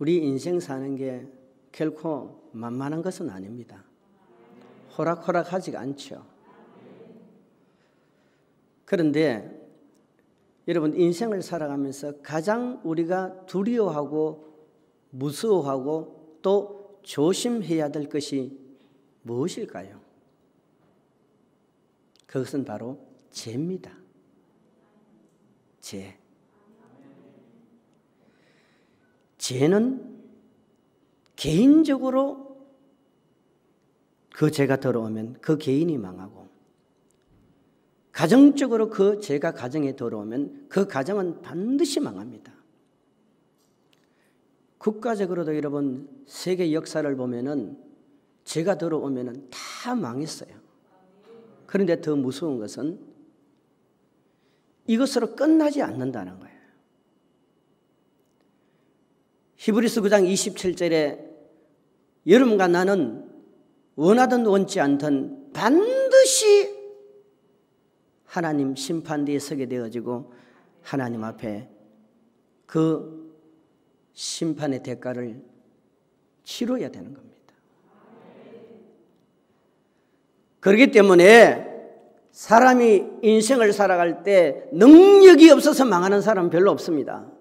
우리 인생 사는 게 결코 만만한 것은 아닙니다. 호락호락하지가 않죠. 그런데 여러분 인생을 살아가면서 가장 우리가 두려워하고 무서워하고 또 조심해야 될 것이 무엇일까요? 그것은 바로 죄입니다. 죄. 죄는 개인적으로 그 죄가 들어오면 그 개인이 망하고 가정적으로 그 죄가 가정에 들어오면 그 가정은 반드시 망합니다. 국가적으로도 여러분 세계 역사를 보면은 죄가 들어오면은 다 망했어요. 그런데 더 무서운 것은 이것으로 끝나지 않는다는 거예요. 히브리스 9장 27절에 여러분과 나는 원하든 원치 않든 반드시 하나님 심판대에 서게 되어지고 하나님 앞에 그 심판의 대가를 치러야 되는 겁니다. 그렇기 때문에 사람이 인생을 살아갈 때 능력이 없어서 망하는 사람은 별로 없습니다.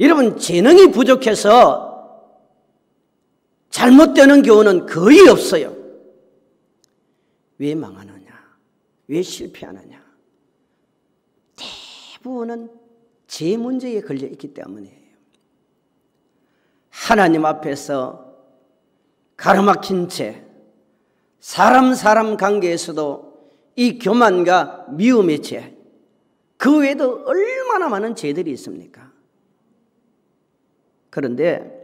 여러분, 재능이 부족해서 잘못되는 경우는 거의 없어요. 왜 망하느냐? 왜 실패하느냐? 대부분은 제 문제에 걸려 있기 때문이에요. 하나님 앞에서 가로막힌 채 사람 사람 관계에서도 이 교만과 미움의 죄, 그 외에도 얼마나 많은 죄들이 있습니까? 그런데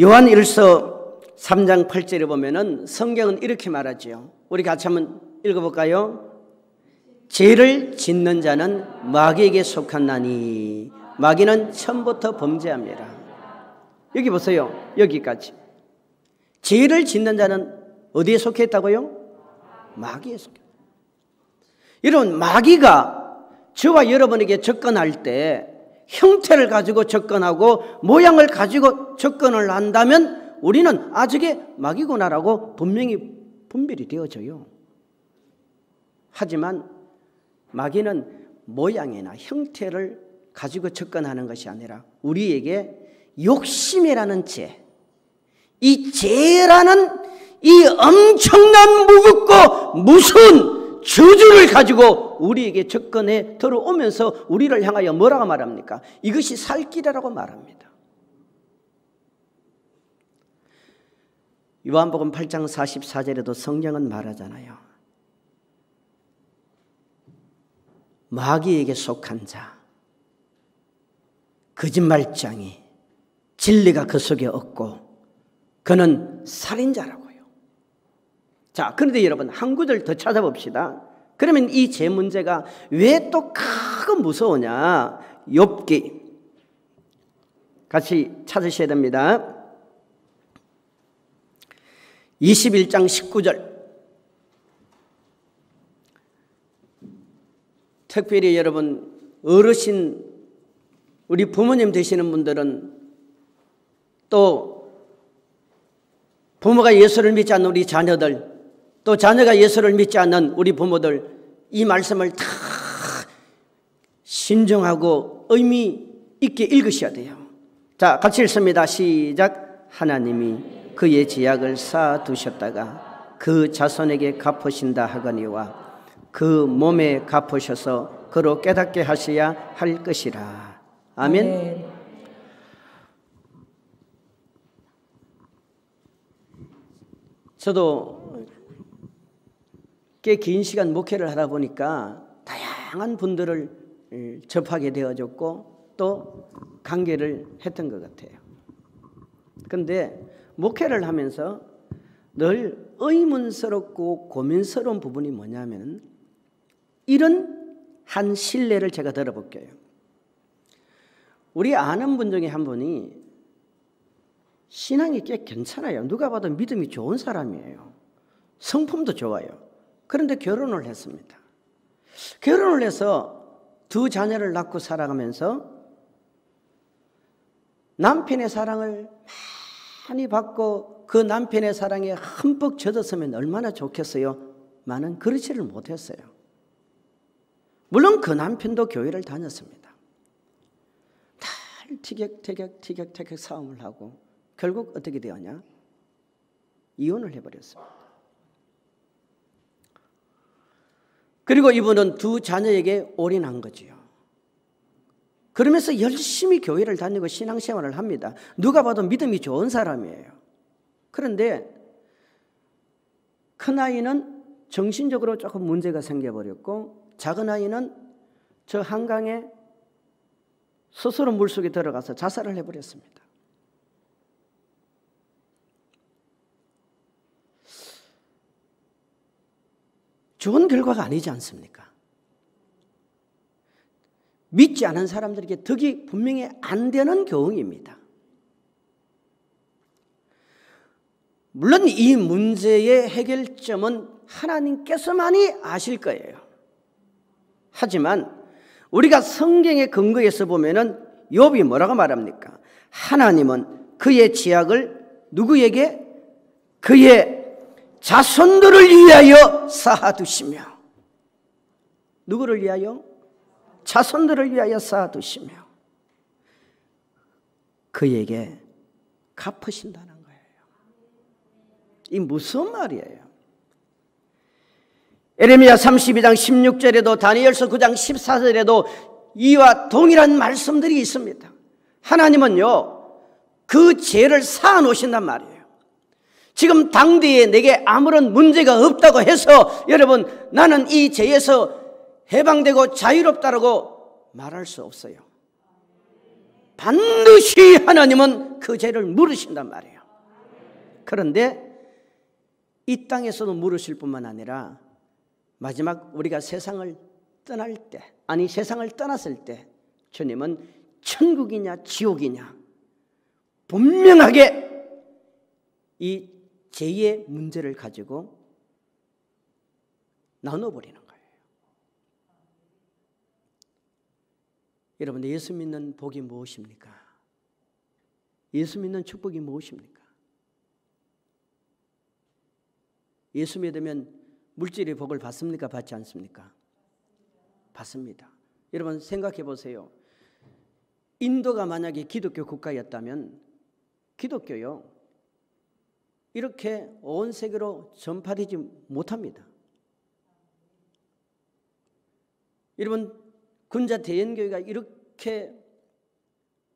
요한 1서 3장 8절에 보면은 성경은 이렇게 말하지요. 우리 같이 한번 읽어볼까요? 죄를 짓는 자는 마귀에게 속한 나니 마귀는 처음부터 범죄합니다. 여기 보세요. 여기까지. 죄를 짓는 자는 어디에 속했다고요? 마귀에 속했. 여러분 마귀가 저와 여러분에게 접근할 때 형태를 가지고 접근하고 모양을 가지고 접근을 한다면 우리는 아직의 마귀구나라고 분명히 분별이 되어져요. 하지만 마귀는 모양이나 형태를 가지고 접근하는 것이 아니라 우리에게 욕심이라는 죄, 이 죄라는 이 엄청난 무겁고 무서운 저주를 가지고 우리에게 접근해 들어오면서 우리를 향하여 뭐라고 말합니까? 이것이 살 길이라고 말합니다. 요한복음 8장 44절에도 성경은 말하잖아요. 마귀에게 속한 자, 거짓말장이 진리가 그 속에 없고 그는 살인자라고. 자, 그런데 여러분 한 구절 더 찾아봅시다. 그러면 이 제 문제가 왜 또 크고 무서우냐? 욥기 같이 찾으셔야 됩니다. 21장 19절. 특별히 여러분 어르신 우리 부모님 되시는 분들은 또 부모가 예수를 믿지 않는 우리 자녀들 또 자녀가 예수를 믿지 않는 우리 부모들 이 말씀을 다 신중하고 의미 있게 읽으셔야 돼요. 자, 같이 읽습니다. 시작. 하나님이 그의 제약을 쌓아 두셨다가 그 자손에게 갚으신다 하거니와 그 몸에 갚으셔서 그로 깨닫게 하셔야 할 것이라. 아멘. 네. 저도 꽤 긴 시간 목회를 하다 보니까 다양한 분들을 접하게 되어졌고 또 관계를 했던 것 같아요. 그런데 목회를 하면서 늘 의문스럽고 고민스러운 부분이 뭐냐면 이런 한 신뢰를 제가 들어볼게요. 우리 아는 분 중에 한 분이 신앙이 꽤 괜찮아요. 누가 봐도 믿음이 좋은 사람이에요. 성품도 좋아요. 그런데 결혼을 했습니다. 결혼을 해서 두 자녀를 낳고 살아가면서 남편의 사랑을 많이 받고 그 남편의 사랑에 흠뻑 젖었으면 얼마나 좋겠어요. 많은 그렇지를 못했어요. 물론 그 남편도 교회를 다녔습니다. 달 티격태격 티격태격 싸움을 하고 결국 어떻게 되었냐? 이혼을 해버렸습니다. 그리고 이분은 두 자녀에게 올인한 거지요. 그러면서 열심히 교회를 다니고 신앙생활을 합니다. 누가 봐도 믿음이 좋은 사람이에요. 그런데 큰 아이는 정신적으로 조금 문제가 생겨버렸고 작은 아이는 저 한강에 스스로 물속에 들어가서 자살을 해버렸습니다. 좋은 결과가 아니지 않습니까? 믿지 않은 사람들에게 덕이 분명히 안 되는 교훈입니다. 물론 이 문제의 해결점은 하나님께서만이 아실 거예요. 하지만 우리가 성경의 근거에서 보면은 욥이 뭐라고 말합니까? 하나님은 그의 지약을 누구에게 그의 자손들을 위하여 쌓아두시며 누구를 위하여? 자손들을 위하여 쌓아두시며 그에게 갚으신다는 거예요. 이 무슨 말이에요? 에레미야 32장 16절에도 다니엘서 9장 14절에도 이와 동일한 말씀들이 있습니다. 하나님은요, 그 죄를 쌓아 놓으신단 말이에요. 지금 당대에 내게 아무런 문제가 없다고 해서 여러분 나는 이 죄에서 해방되고 자유롭다라고 말할 수 없어요. 반드시 하나님은 그 죄를 물으신단 말이에요. 그런데 이 땅에서도 물으실 뿐만 아니라 마지막 우리가 세상을 떠날 때, 아니 세상을 떠났을 때 주님은 천국이냐 지옥이냐 분명하게 이 제2의 문제를 가지고 나눠버리는 거예요. 여러분, 예수 믿는 복이 무엇입니까? 예수 믿는 축복이 무엇입니까? 예수 믿으면 물질의 복을 받습니까? 받지 않습니까? 받습니다. 여러분 생각해 보세요. 인도가 만약에 기독교 국가였다면 기독교요 이렇게 온 세계로 전파되지 못합니다. 여러분 군자 대연교회가 이렇게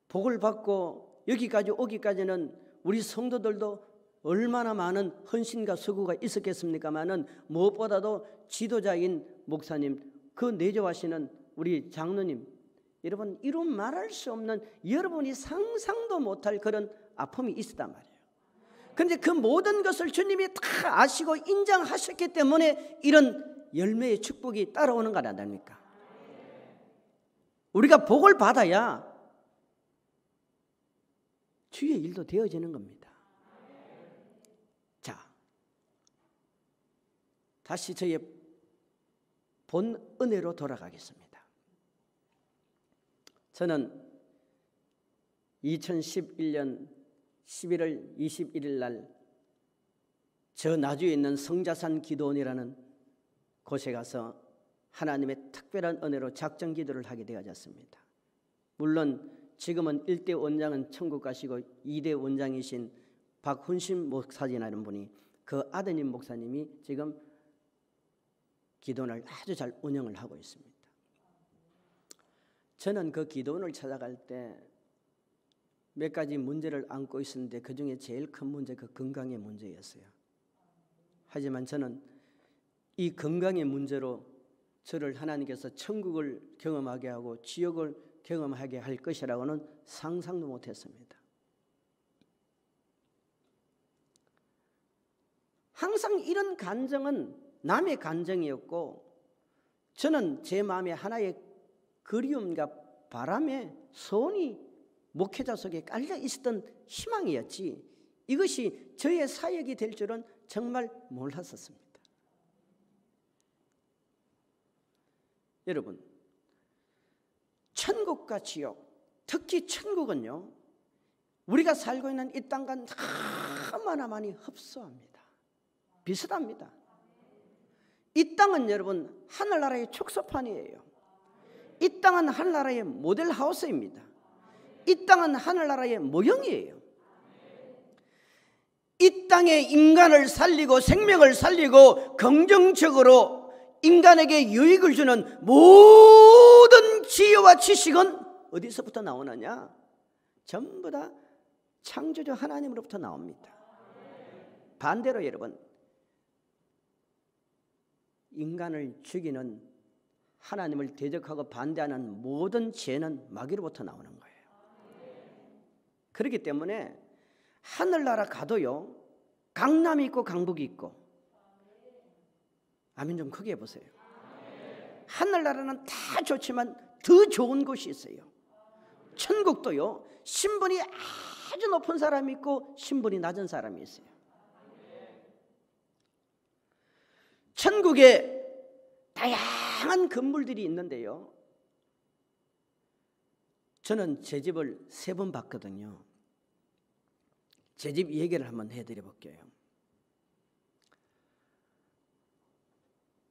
복을 받고 여기까지 오기까지는 우리 성도들도 얼마나 많은 헌신과 수고가 있었겠습니까마는 무엇보다도 지도자인 목사님 그 내조하시는 우리 장로님 여러분 이런 말할 수 없는 여러분이 상상도 못할 그런 아픔이 있었단 말이에요. 그런데 그 모든 것을 주님이 다 아시고 인정하셨기 때문에 이런 열매의 축복이 따라오는 거 아닙니까? 우리가 복을 받아야 주의 일도 되어지는 겁니다. 자, 다시 저의 본 은혜로 돌아가겠습니다. 저는 2011년 11월 21일 날 저 나주에 있는 성자산 기도원이라는 곳에 가서 하나님의 특별한 은혜로 작정 기도를 하게 되어졌습니다. 물론 지금은 1대 원장은 천국 가시고 2대 원장이신 박훈신 목사님이라는 분이 그 아드님 목사님이 지금 기도원을 아주 잘 운영을 하고 있습니다. 저는 그 기도원을 찾아갈 때 몇 가지 문제를 안고 있었는데 그 중에 제일 큰 문제 그 건강의 문제였어요. 하지만 저는 이 건강의 문제로 저를 하나님께서 천국을 경험하게 하고 지옥을 경험하게 할 것이라고는 상상도 못했습니다. 항상 이런 감정은 남의 감정이었고 저는 제 마음에 하나의 그리움과 바람에 소원이 목회자 속에 깔려 있었던 희망이었지 이것이 저의 사역이 될 줄은 정말 몰랐었습니다. 여러분, 천국과 지옥, 특히 천국은요, 우리가 살고 있는 이 땅과 너무나 많이 흡수합니다. 비슷합니다. 이 땅은 여러분 하늘나라의 축소판이에요. 이 땅은 하늘나라의 모델 하우스입니다. 이 땅은 하늘나라의 모형이에요. 이 땅에 인간을 살리고 생명을 살리고 긍정적으로 인간에게 유익을 주는 모든 지혜와 지식은 어디서부터 나오느냐? 전부 다 창조주 하나님으로부터 나옵니다. 반대로 여러분, 인간을 죽이는 하나님을 대적하고 반대하는 모든 죄는 마귀로부터 나오는. 그렇기 때문에 하늘나라 가도요, 강남이 있고 강북이 있고, 아멘 좀 크게 해보세요. 하늘나라는 다 좋지만 더 좋은 곳이 있어요. 천국도요, 신분이 아주 높은 사람이 있고 신분이 낮은 사람이 있어요. 천국에 다양한 건물들이 있는데요. 저는 제 집을 세 번 봤거든요. 제 집 얘기를 한번 해드려 볼게요.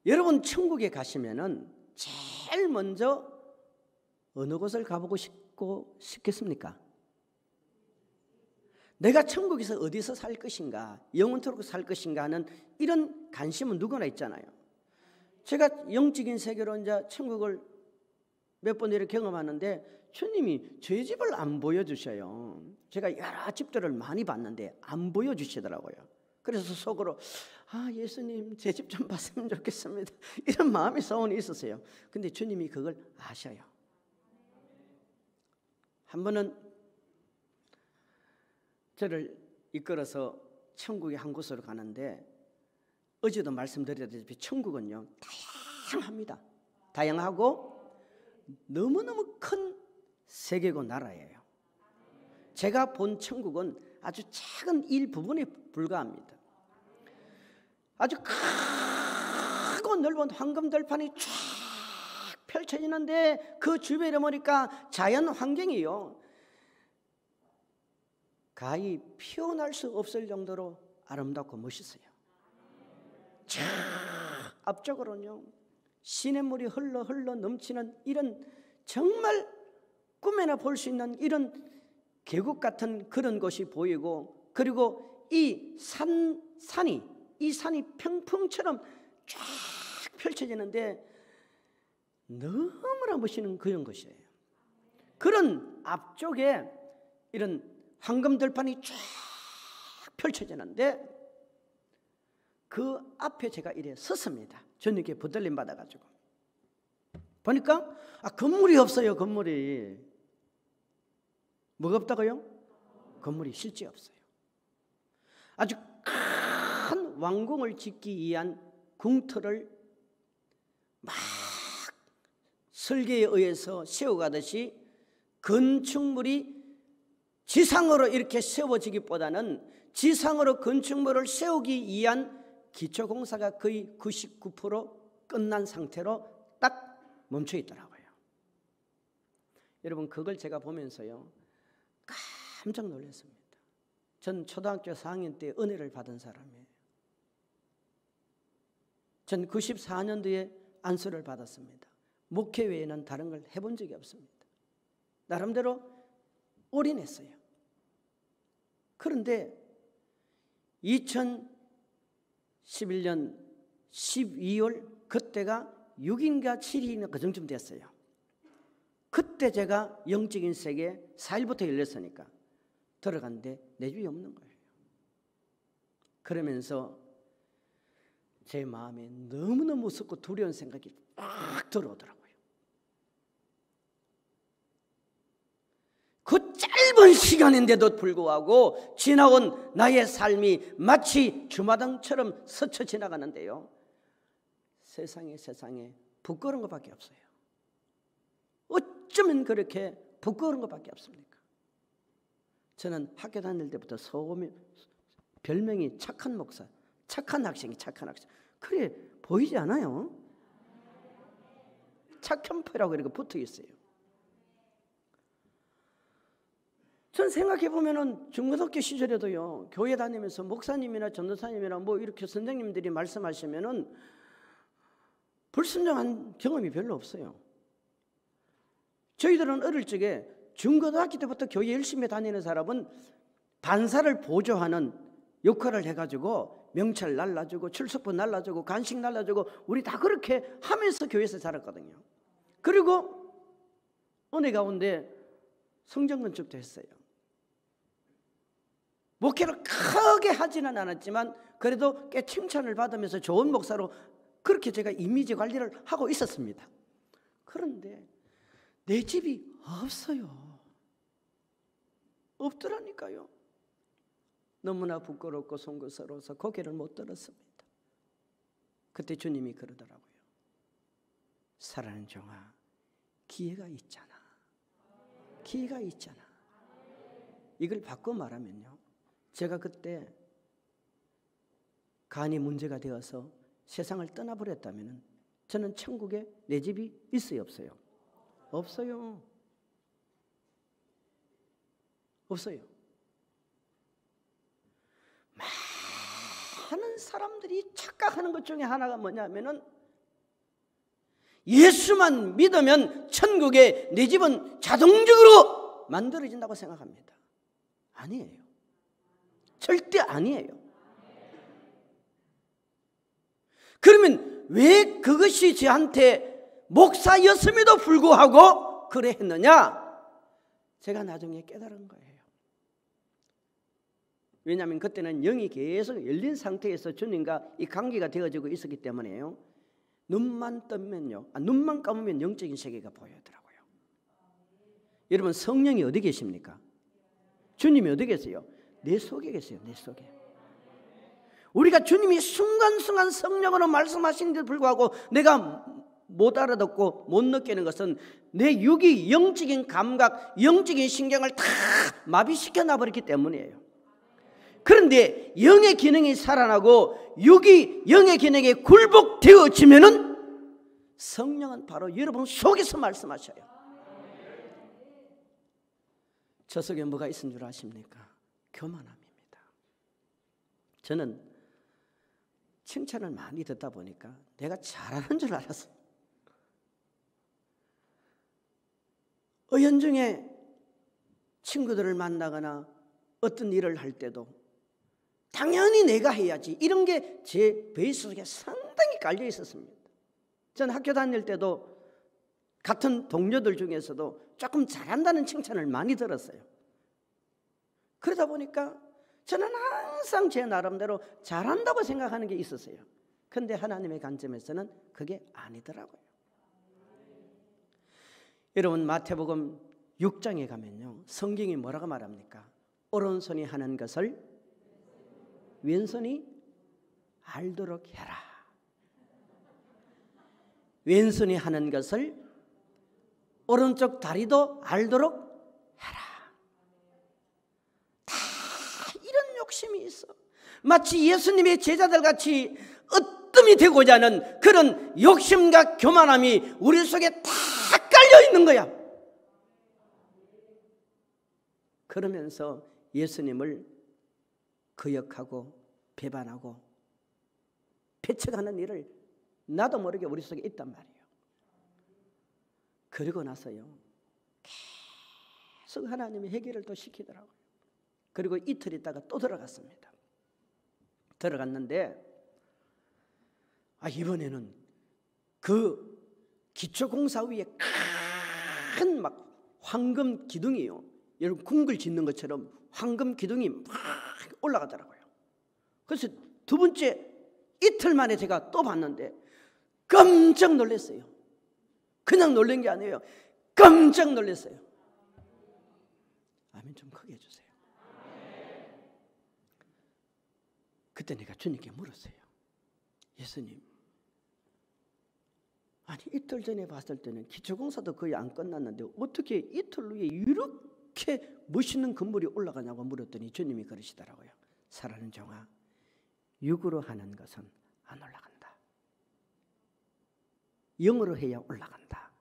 여러분 천국에 가시면은 제일 먼저 어느 곳을 가보고 싶고 싶겠습니까? 내가 천국에서 어디서 살 것인가, 영원토록 살 것인가 하는 이런 관심은 누구나 있잖아요. 제가 영적인 세계로 이제 천국을 몇 번 이렇게 경험하는데 주님이 제 집을 안 보여주셔요. 제가 여러 집들을 많이 봤는데 안 보여주시더라고요. 그래서 속으로 아 예수님 제 집 좀 봤으면 좋겠습니다. 이런 마음이 소원이 있었어요. 근데 주님이 그걸 아셔요. 한 번은 저를 이끌어서 천국의 한 곳으로 가는데 어제도 말씀드렸다시피 천국은요 다양합니다. 다양하고 너무너무 큰 세계고 나라예요. 제가 본 천국은 아주 작은 일부분에 불과합니다. 아주 크고 넓은 황금들판이 쫙 펼쳐지는데 그 주변에 보니까 자연 환경이요. 가히 표현할 수 없을 정도로 아름답고 멋있어요. 저 앞쪽으로는요. 시냇물이 흘러 흘러 넘치는 이런 정말 꿈에나 볼 수 있는 이런 계곡 같은 그런 것이 보이고 그리고 이 산, 산이 이 산이 평풍처럼 쫙 펼쳐지는데 너무나 멋있는 그런 것이에요. 그런 앞쪽에 이런 황금들판이 쫙 펼쳐지는데 그 앞에 제가 이래 섰습니다. 저녁에 부들림 받아가지고 보니까 아 건물이 없어요. 건물이 뭐가 없다고요? 건물이 실제 없어요. 아주 큰 왕궁을 짓기 위한 궁터를 막 설계에 의해서 세워가듯이 건축물이 지상으로 이렇게 세워지기보다는 지상으로 건축물을 세우기 위한 기초공사가 거의 99% 끝난 상태로 딱 멈춰 있더라고요. 여러분 그걸 제가 보면서요 깜짝 놀랐습니다. 전 초등학교 4학년 때 은혜를 받은 사람이에요. 전 94년도에 안수를 받았습니다. 목회 외에는 다른 걸 해본 적이 없습니다. 나름대로 올인했어요. 그런데 2011년 12월 그때가 6인가 7일이나 그 정도쯤 됐어요. 그때 제가 영적인 세계 4일부터 열렸으니까 들어갔는데 내 집이 없는 거예요. 그러면서 제 마음에 너무너무 무섭고 두려운 생각이 막 들어오더라고요. 그 짧은 시간인데도 불구하고 지나온 나의 삶이 마치 주마등처럼 스쳐 지나가는데요. 세상에 세상에 부끄러운 것밖에 없어요. 어쩌면 그렇게 부끄러운 것밖에 없습니까? 저는 학교 다닐 때부터 소음이 별명이 착한 목사, 착한 학생이 착한 학생. 그래 보이지 않아요? 착한 표라고 이렇게 붙어 있어요. 전 생각해 보면은 중고등학교 시절에도요 교회 다니면서 목사님이나 전도사님이나 뭐 이렇게 선생님들이 말씀하시면은 불순종한 경험이 별로 없어요. 저희들은 어릴 적에 중고등학교 때부터 교회 열심히 다니는 사람은 반사를 보조하는 역할을 해가지고 명찰 날라주고 출석부 날라주고 간식 날라주고 우리 다 그렇게 하면서 교회에서 자랐거든요. 그리고 은혜 가운데 성전 건축도 했어요. 목회를 크게 하지는 않았지만 그래도 꽤 칭찬을 받으면서 좋은 목사로 그렇게 제가 이미지 관리를 하고 있었습니다. 그런데 내 집이 없어요. 없더라니까요. 너무나 부끄럽고 송구스러워서 고개를 못 들었습니다. 그때 주님이 그러더라고요. 사랑하는 종아, 기회가 있잖아. 기회가 있잖아. 이걸 바꿔 말하면요. 제가 그때 간이 문제가 되어서 세상을 떠나버렸다면 저는 천국에 내 집이 있어요, 없어요? 없어요. 없어요. 많은 사람들이 착각하는 것 중에 하나가 뭐냐면은 예수만 믿으면 천국에 내 집은 자동적으로 만들어진다고 생각합니다. 아니에요. 절대 아니에요. 그러면 왜 그것이 저한테 목사였음에도 불구하고 그래 했느냐? 제가 나중에 깨달은 거예요. 왜냐하면 그때는 영이 계속 열린 상태에서 주님과 이 관계가 되어지고 있었기 때문에요. 눈만 뜨면요, 아, 눈만 감으면 영적인 세계가 보이더라고요. 여러분 성령이 어디 계십니까? 주님이 어디 계세요? 내 속에 계세요. 내 속에. 우리가 주님이 순간순간 성령으로 말씀하시는데도 불구하고 내가 못 알아듣고 못 느끼는 것은 내 육이 영적인 감각, 영적인 신경을 다 마비시켜 놔버렸기 때문이에요. 그런데 영의 기능이 살아나고 육이 영의 기능에 굴복되어지면은 성령은 바로 여러분 속에서 말씀하셔요. 저 속에 뭐가 있는 줄 아십니까? 교만함입니다. 저는 칭찬을 많이 듣다 보니까 내가 잘하는 줄 알았어. 의연 중에 친구들을 만나거나 어떤 일을 할 때도 당연히 내가 해야지 이런 게 제 베이스 속에 상당히 깔려 있었습니다. 전 학교 다닐 때도 같은 동료들 중에서도 조금 잘한다는 칭찬을 많이 들었어요. 그러다 보니까 저는 항상 제 나름대로 잘한다고 생각하는 게 있었어요. 근데 하나님의 관점에서는 그게 아니더라고요. 여러분 마태복음 6장에 가면요. 성경이 뭐라고 말합니까? 오른손이 하는 것을 왼손이 알도록 해라. 왼손이 하는 것을 오른쪽 다리도 알도록 욕심이 있어. 마치 예수님의 제자들 같이 으뜸이 되고자 하는 그런 욕심과 교만함이 우리 속에 다 깔려 있는 거야. 그러면서 예수님을 거역하고 배반하고 배척하는 일을 나도 모르게 우리 속에 있단 말이에요. 그리고 나서요. 계속 하나님이 해결을 또 시키더라고요. 그리고 이틀 있다가 또 들어갔습니다. 들어갔는데 아 이번에는 그 기초공사 위에 큰 막 황금 기둥이요. 여러분 궁글 짓는 것처럼 황금 기둥이 막 올라가더라고요. 그래서 두 번째 이틀 만에 제가 또 봤는데 깜짝 놀랐어요. 그냥 놀란 게 아니에요. 깜짝 놀랐어요. 아멘 좀 크게 해주세요. 그때 내가 주님께 물었어요. 예수님, 아니 이틀 전에 봤을 때는 기초공사도 거의 안 끝났는데 어떻게 이틀 후에 이렇게 멋있는 건물이 올라가냐고 물었더니 주님이 그러시더라고요. 사랑하는 종아, 육으로 하는 것은 안 올라간다. 영으로 해야 올라간다.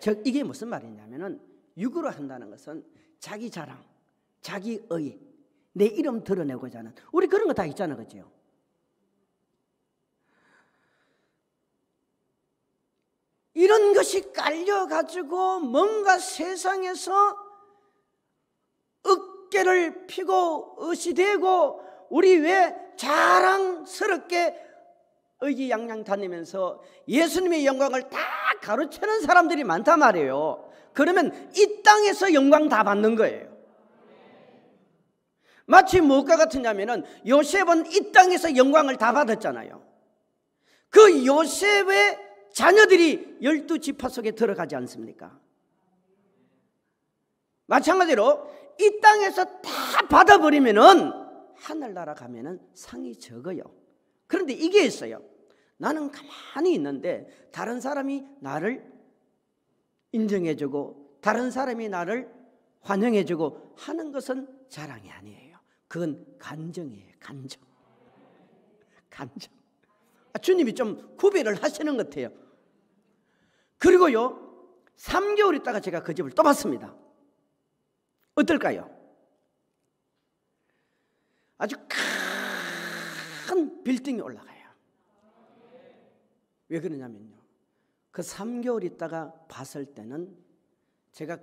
즉 이게 무슨 말이냐면은 육으로 한다는 것은 자기 자랑, 자기 의 내 이름 드러내고자 하는 우리 그런 거 다 있잖아 그죠? 이런 것이 깔려가지고 뭔가 세상에서 어깨를 피고 의시되고 우리 왜 자랑스럽게 의기양양 다니면서 예수님의 영광을 다 가르치는 사람들이 많단 말이에요. 그러면 이 땅에서 영광 다 받는 거예요. 마치 무엇과 같으냐면은 요셉은 이 땅에서 영광을 다 받았잖아요. 그 요셉의 자녀들이 열두 지파 속에 들어가지 않습니까? 마찬가지로 이 땅에서 다 받아버리면은 하늘나라 가면은 상이 적어요. 그런데 이게 있어요. 나는 가만히 있는데 다른 사람이 나를 인정해주고 다른 사람이 나를 환영해주고 하는 것은 자랑이 아니에요. 그건 간정이에요. 간정. 간정. 아, 주님이 좀 구별을 하시는 것 같아요. 그리고요, 3개월 있다가 제가 그 집을 또 봤습니다. 어떨까요? 아주 큰 빌딩이 올라가요. 왜 그러냐면요. 그 3개월 있다가 봤을 때는 제가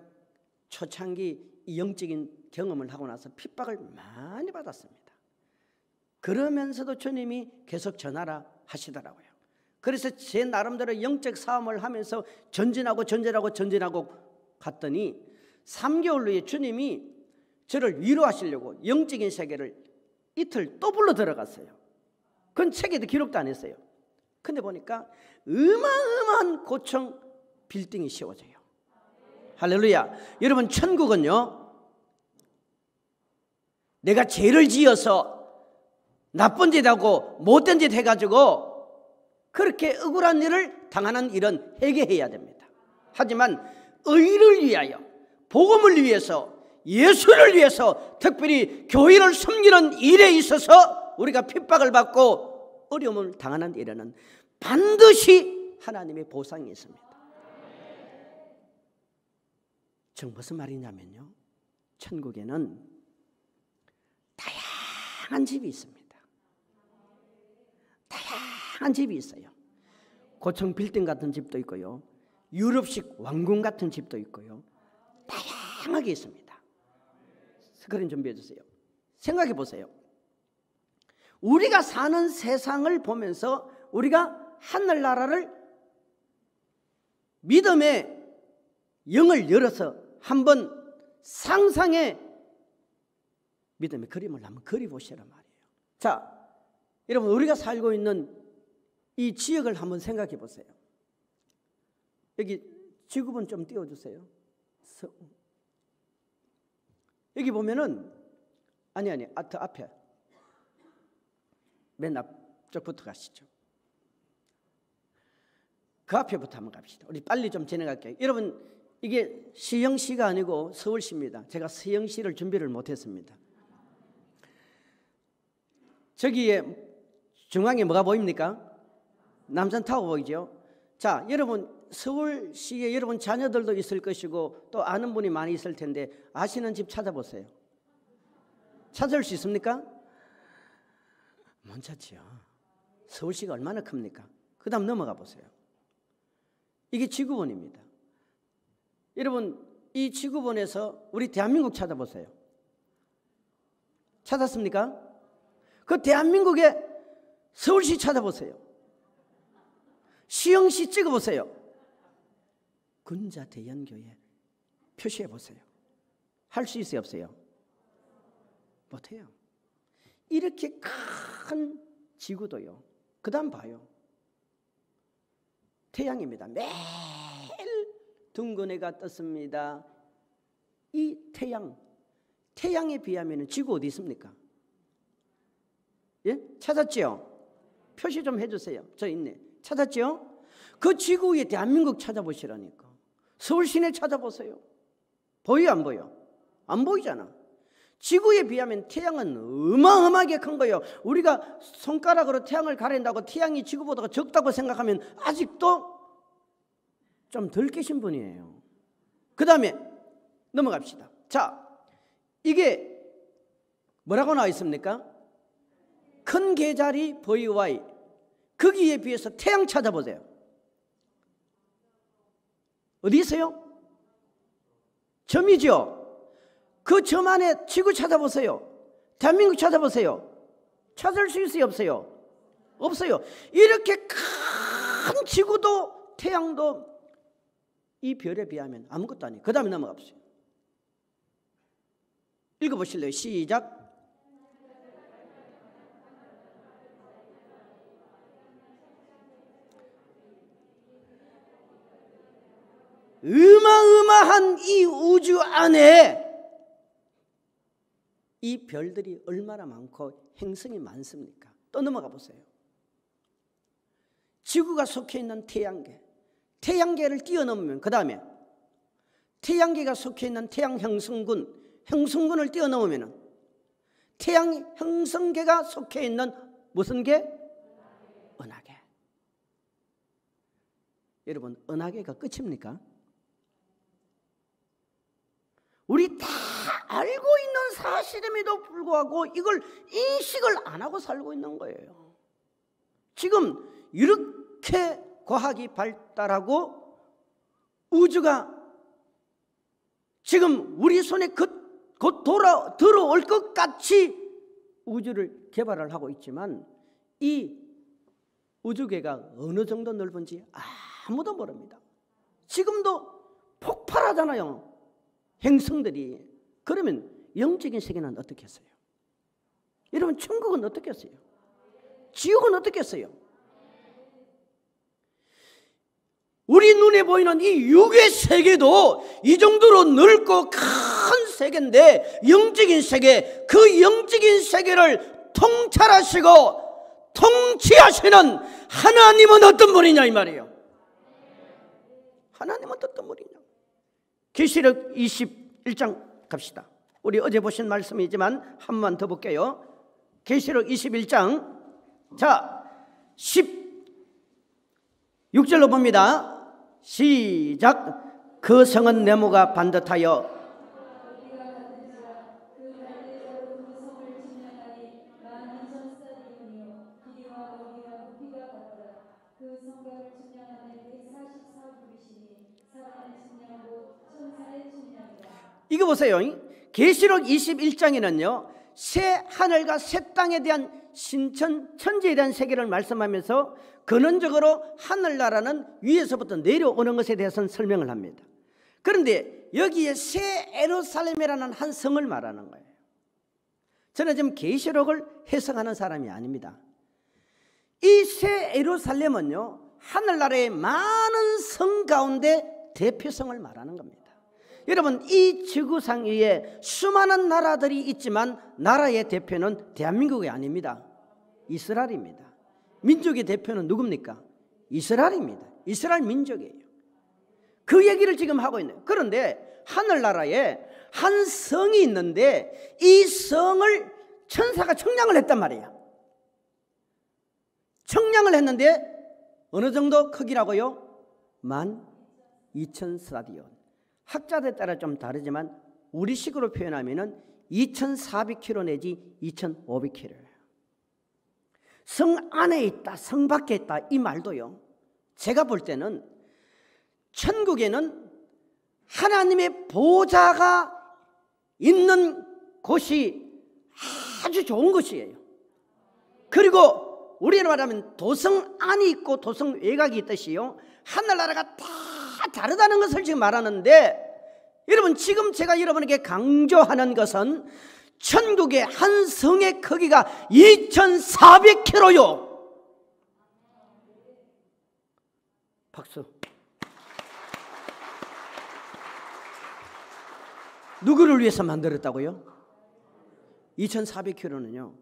초창기 영적인 경험을 하고 나서 핍박을 많이 받았습니다. 그러면서도 주님이 계속 전하라 하시더라고요. 그래서 제 나름대로 영적 싸움을 하면서 전진하고 전진하고 전진하고 갔더니 3개월 후에 주님이 저를 위로하시려고 영적인 세계를 이틀 또 불러 들어갔어요. 그건 책에도 기록도 안 했어요. 근데 보니까 어마어마한 고층 빌딩이 세워져요. 할렐루야. 여러분, 천국은요, 내가 죄를 지어서 나쁜 짓 하고 못된 짓 해가지고 그렇게 억울한 일을 당하는 일은 회개해야 됩니다. 하지만 의를 위하여 복음을 위해서 예수를 위해서 특별히 교회를 섬기는 일에 있어서 우리가 핍박을 받고 어려움을 당하는 일에는 반드시 하나님의 보상이 있습니다. 즉 무슨 말이냐면요. 천국에는 다양한 집이 있습니다. 다양한 집이 있어요. 고층 빌딩 같은 집도 있고요. 유럽식 왕궁 같은 집도 있고요. 다양하게 있습니다. 스크린 준비해 주세요. 생각해 보세요. 우리가 사는 세상을 보면서 우리가 하늘나라를 믿음의 영을 열어서 한번 상상의 믿음의 그림을 한번 그려보시란 말이에요. 자, 여러분 우리가 살고 있는 이 지역을 한번 생각해 보세요. 여기 지구본 좀 띄워주세요. 여기 보면은 아니 아니 아트 앞에 맨 앞쪽부터 가시죠. 그 앞에부터 한번 갑시다. 우리 빨리 좀 진행할게요. 여러분 이게 시영시가 아니고 서울시입니다. 제가 서영시를 준비를 못했습니다. 저기에 중앙에 뭐가 보입니까? 남산 타워 보이죠? 자, 여러분 서울시에 여러분 자녀들도 있을 것이고 또 아는 분이 많이 있을 텐데 아시는 집 찾아보세요. 찾을 수 있습니까? 못 찾지요. 서울시가 얼마나 큽니까? 그 다음 넘어가 보세요. 이게 지구본입니다. 여러분 이 지구본에서 우리 대한민국 찾아보세요. 찾았습니까? 그 대한민국의 서울시 찾아보세요. 시흥시 찍어보세요. 군자 대연교회 표시해 보세요. 할 수 있어요, 없어요? 못해요. 이렇게 큰 지구도요. 그 다음 봐요. 태양입니다. 매일 둥근 해가 떴습니다. 이 태양, 태양에 비하면 지구 어디 있습니까? 예? 찾았지요? 표시 좀 해주세요. 저 있네. 찾았지요? 그 지구 위에 대한민국 찾아보시라니까. 서울 시내 찾아보세요. 보여 안 보여? 안 보이잖아. 지구에 비하면 태양은 어마어마하게 큰 거예요. 우리가 손가락으로 태양을 가린다고 태양이 지구보다 적다고 생각하면 아직도 좀 덜 깨신 분이에요. 그 다음에 넘어갑시다. 자, 이게 뭐라고 나와 있습니까? 큰 계자리 VY 거기에 비해서 태양 찾아보세요. 어디 있어요? 점이죠. 그 점 안에 지구 찾아보세요. 대한민국 찾아보세요. 찾을 수 있어요, 없어요? 없어요. 이렇게 큰 지구도 태양도 이 별에 비하면 아무것도 아니에요. 그 다음에 넘어갑시다. 읽어보실래요? 시작. 어마어마한 이 우주 안에 이 별들이 얼마나 많고 행성이 많습니까? 또 넘어가 보세요. 지구가 속해 있는 태양계, 태양계를 뛰어넘으면 그 다음에 태양계가 속해 있는 태양 형성군, 형성군을 뛰어넘으면 태양 형성계가 속해 있는 무슨 계? 은하계. 여러분, 은하계가 끝입니까? 우리 다 알고 있는 사실임에도 불구하고 이걸 인식을 안 하고 살고 있는 거예요. 지금 이렇게 과학이 발달하고 우주가 지금 우리 손에 곧 돌아 들어올 것 같이 우주를 개발을 하고 있지만 이 우주계가 어느 정도 넓은지 아무도 모릅니다. 지금도 폭발하잖아요. 행성들이 그러면 영적인 세계는 어떻게 했어요? 여러분 천국은 어떻게 했어요? 지옥은 어떻게 했어요? 우리 눈에 보이는 이 육의 세계도 이 정도로 넓고 큰 세계인데 영적인 세계 그 영적인 세계를 통찰하시고 통치하시는 하나님은 어떤 분이냐 이 말이에요. 하나님은 어떤 분이냐? 계시록 21장 갑시다. 우리 어제 보신 말씀이지만 한 번 더 볼게요. 계시록 21장 자 16절로 봅니다. 시작 그 성은 네모가 반듯하여 보세요. 계시록 21장에는요. 새 하늘과 새 땅에 대한 신천 천지에 대한 세계를 말씀하면서 근원적으로 하늘나라는 위에서부터 내려오는 것에 대해서는 설명을 합니다. 그런데 여기에 새 에루살렘이라는 한 성을 말하는 거예요. 저는 지금 계시록을 해석하는 사람이 아닙니다. 이 새 에루살렘은요. 하늘나라의 많은 성 가운데 대표성을 말하는 겁니다. 여러분 이 지구상 위에 수많은 나라들이 있지만 나라의 대표는 대한민국이 아닙니다. 이스라엘입니다. 민족의 대표는 누굽니까? 이스라엘입니다. 이스라엘 민족이에요. 그 얘기를 지금 하고 있네요. 그런데 하늘나라에 한 성이 있는데 이 성을 천사가 청량을 했단 말이에요. 청량을 했는데 어느 정도 크기라고요? 만 2천 스디온 학자들에 따라 좀 다르지만 우리식으로 표현하면은 2,400km 내지 2,500km. 성 안에 있다, 성 밖에 있다 이 말도요. 제가 볼 때는 천국에는 하나님의 보좌가 있는 곳이 아주 좋은 것이에요. 그리고 우리로 말하면 도성 안이 있고 도성 외곽이 있듯이요. 하늘나라가 다 다르다는 것을 지금 말하는데 여러분 지금 제가 여러분에게 강조하는 것은 천국의 한 성의 크기가 2400km요. 박수. 누구를 위해서 만들었다고요? 2400km는요.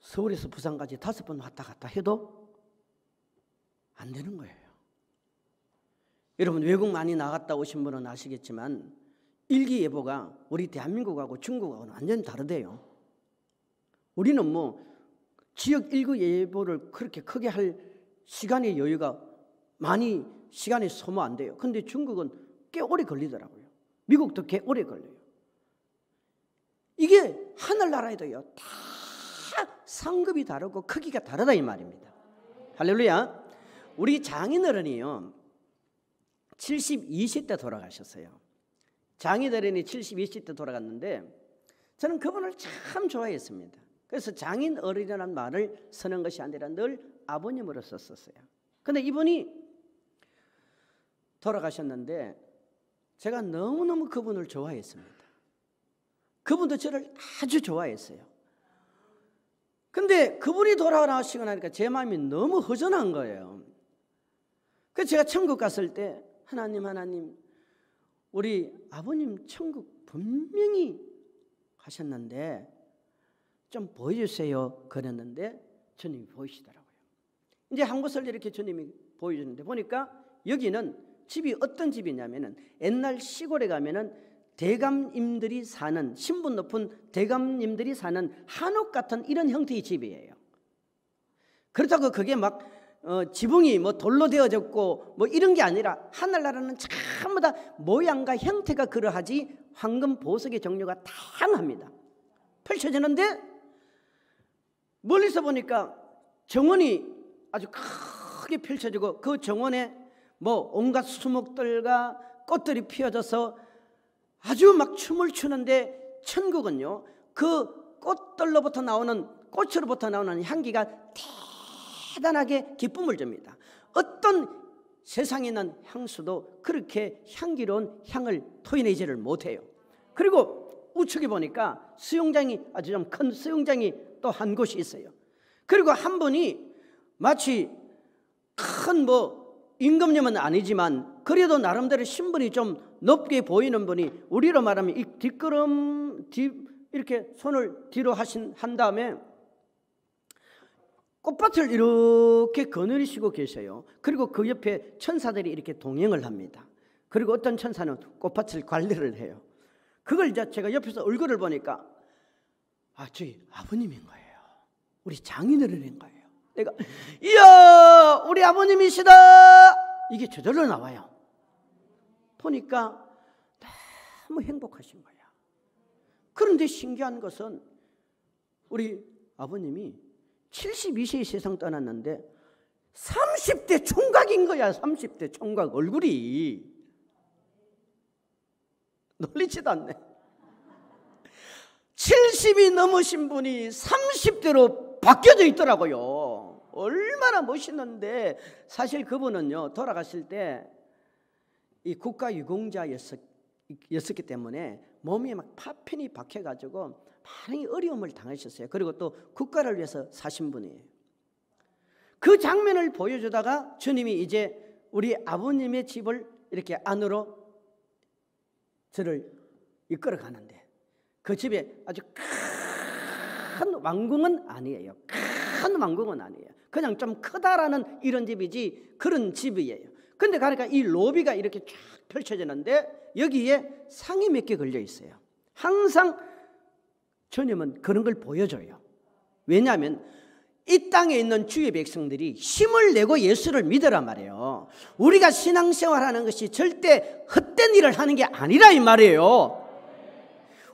서울에서 부산까지 다섯 번 왔다 갔다 해도 안 되는 거예요. 여러분 외국 많이 나갔다 오신 분은 아시겠지만 일기예보가 우리 대한민국하고 중국하고는 완전히 다르대요. 우리는 뭐 지역 일기 예보를 그렇게 크게 할 시간의 여유가 많이 시간이 소모 안 돼요. 근데 중국은 꽤 오래 걸리더라고요. 미국도 꽤 오래 걸려요. 이게 하늘나라에도요. 다 상급이 다르고 크기가 다르다 이 말입니다. 할렐루야. 우리 장인어른이요. 72세 돌아가셨어요. 장인어른이 72세 돌아갔는데 저는 그분을 참 좋아했습니다. 그래서 장인어른이라는 말을 쓰는 것이 아니라 늘 아버님으로 썼었어요. 근데 이분이 돌아가셨는데 제가 너무너무 그분을 좋아했습니다. 그분도 저를 아주 좋아했어요. 근데 그분이 돌아가시고 나니까 제 마음이 너무 허전한 거예요. 그래서 제가 천국 갔을 때 하나님 하나님 우리 아버님 천국 분명히 가셨는데 좀 보여주세요 그랬는데 주님이 보이시더라고요. 이제 한 곳을 이렇게 주님이 보여주는데 보니까 여기는 집이 어떤 집이냐면은 옛날 시골에 가면은 대감님들이 사는 신분 높은 대감님들이 사는 한옥 같은 이런 형태의 집이에요. 그렇다고 그게 막 어, 지붕이 뭐 돌로 되어졌고 뭐 이런 게 아니라 하늘나라는 전부 다 모양과 형태가 그러하지 황금 보석의 종류가 다양합니다. 펼쳐지는데 멀리서 보니까 정원이 아주 크게 펼쳐지고 그 정원에 뭐 온갖 수목들과 꽃들이 피어져서 아주 막 춤을 추는데 천국은요 그 꽃들로부터 나오는 꽃으로부터 나오는 향기가 대단하게 기쁨을 줍니다. 어떤 세상에 있는 향수도 그렇게 향기로운 향을 토해내지를 못해요. 그리고 우측에 보니까 수영장이 아주 좀 큰 수영장이 또 한 곳이 있어요. 그리고 한 분이 마치 큰 뭐 임금님은 아니지만 그래도 나름대로 신분이 좀 높게 보이는 분이 우리로 말하면 이 뒷걸음 뒤 이렇게 손을 뒤로 하신 한 다음에 꽃밭을 이렇게 거느리시고 계셔요. 그리고 그 옆에 천사들이 이렇게 동행을 합니다. 그리고 어떤 천사는 꽃밭을 관리를 해요. 그걸 이제 제가 옆에서 얼굴을 보니까 아, 저희 아버님인 거예요. 우리 장인어른인 거예요. 내가 이야, 우리 아버님이시다. 이게 저절로 나와요. 보니까 너무 행복하신 거야. 그런데 신기한 것은 우리 아버님이 72세의 세상 떠났는데 30대 총각인 거야. 30대 총각 얼굴이. 놀리지도 않네. 70이 넘으신 분이 30대로 바뀌어져 있더라고요. 얼마나 멋있는데 사실 그분은요 돌아가실 때 이 국가 유공자였었기 때문에 몸이 막 파편이 박혀가지고 많이 어려움을 당하셨어요. 그리고 또 국가를 위해서 사신 분이에요. 그 장면을 보여주다가 주님이 이제 우리 아버님의 집을 이렇게 안으로 저를 이끌어 가는데 그 집에 아주 큰 왕궁은 아니에요. 큰 왕궁은 아니에요. 그냥 좀 크다라는 이런 집이지 그런 집이에요. 근데 가니까 이 로비가 이렇게 쫙 펼쳐지는데 여기에 상이 몇 개 걸려 있어요. 항상 주님은 그런 걸 보여줘요. 왜냐하면 이 땅에 있는 주의 백성들이 힘을 내고 예수를 믿으란 말이에요. 우리가 신앙생활하는 것이 절대 헛된 일을 하는 게 아니라 이 말이에요.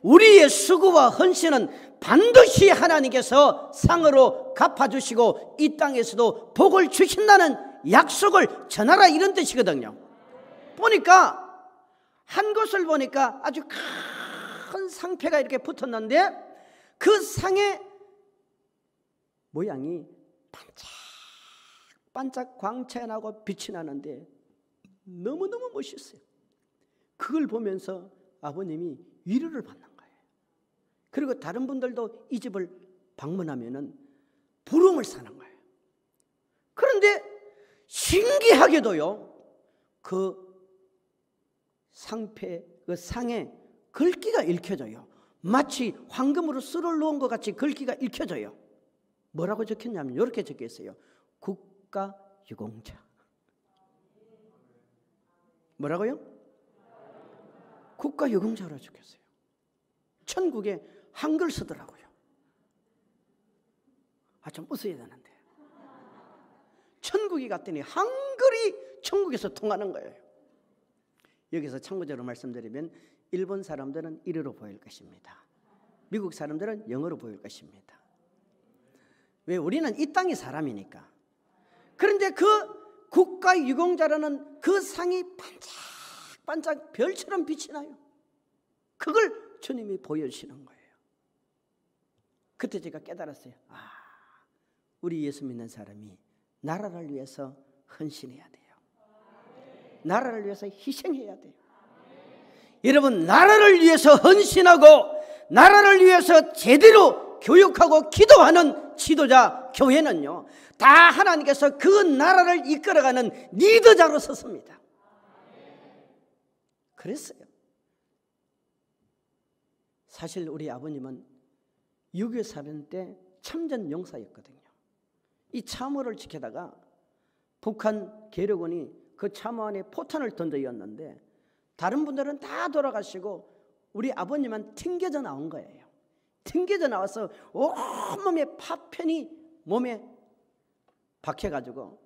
우리의 수고와 헌신은 반드시 하나님께서 상으로 갚아주시고 이 땅에서도 복을 주신다는 약속을 전하라 이런 뜻이거든요. 보니까 한 곳을 보니까 아주 큰 상패가 이렇게 붙었는데 그 상의 모양이 반짝 반짝 광채나고 빛이 나는데 너무너무 멋있어요. 그걸 보면서 아버님이 위로를 받는 거예요. 그리고 다른 분들도 이 집을 방문하면은 부름을 사는 거예요. 그런데 신기하게도요, 그 상패, 그 상에 글귀가 읽혀져요. 마치 황금으로 쓸을 놓은 것 같이 글귀가 읽혀져요. 뭐라고 적혔냐면 이렇게 적혀 있어요. 국가 유공자. 뭐라고요? 국가 유공자로 적혔어요. 천국에 한글 쓰더라고요. 아, 좀 웃어야 되는데. 천국에 갔더니 한글이 천국에서 통하는 거예요. 여기서 참고적으로 말씀드리면 일본 사람들은 일어로 보일 것입니다. 미국 사람들은 영어로 보일 것입니다. 왜 우리는 이 땅의 사람이니까. 그런데 그 국가 유공자라는 그 상이 반짝반짝 별처럼 빛이 나요. 그걸 주님이 보여주시는 거예요. 그때 제가 깨달았어요. 아, 우리 예수 믿는 사람이 나라를 위해서 헌신해야 돼요. 나라를 위해서 희생해야 돼요. 여러분, 나라를 위해서 헌신하고 나라를 위해서 제대로 교육하고 기도하는 지도자 교회는요, 다 하나님께서 그 나라를 이끌어가는 리더자로 섰습니다. 그랬어요. 사실 우리 아버님은 6.25 사변 때 참전 용사였거든요. 이 참호를 지켜다가 북한 계력원이 그 참호 안에 포탄을 던져였는데 다른 분들은 다 돌아가시고 우리 아버님은 튕겨져 나온 거예요. 튕겨져 나와서 온몸에 파편이 몸에 박혀가지고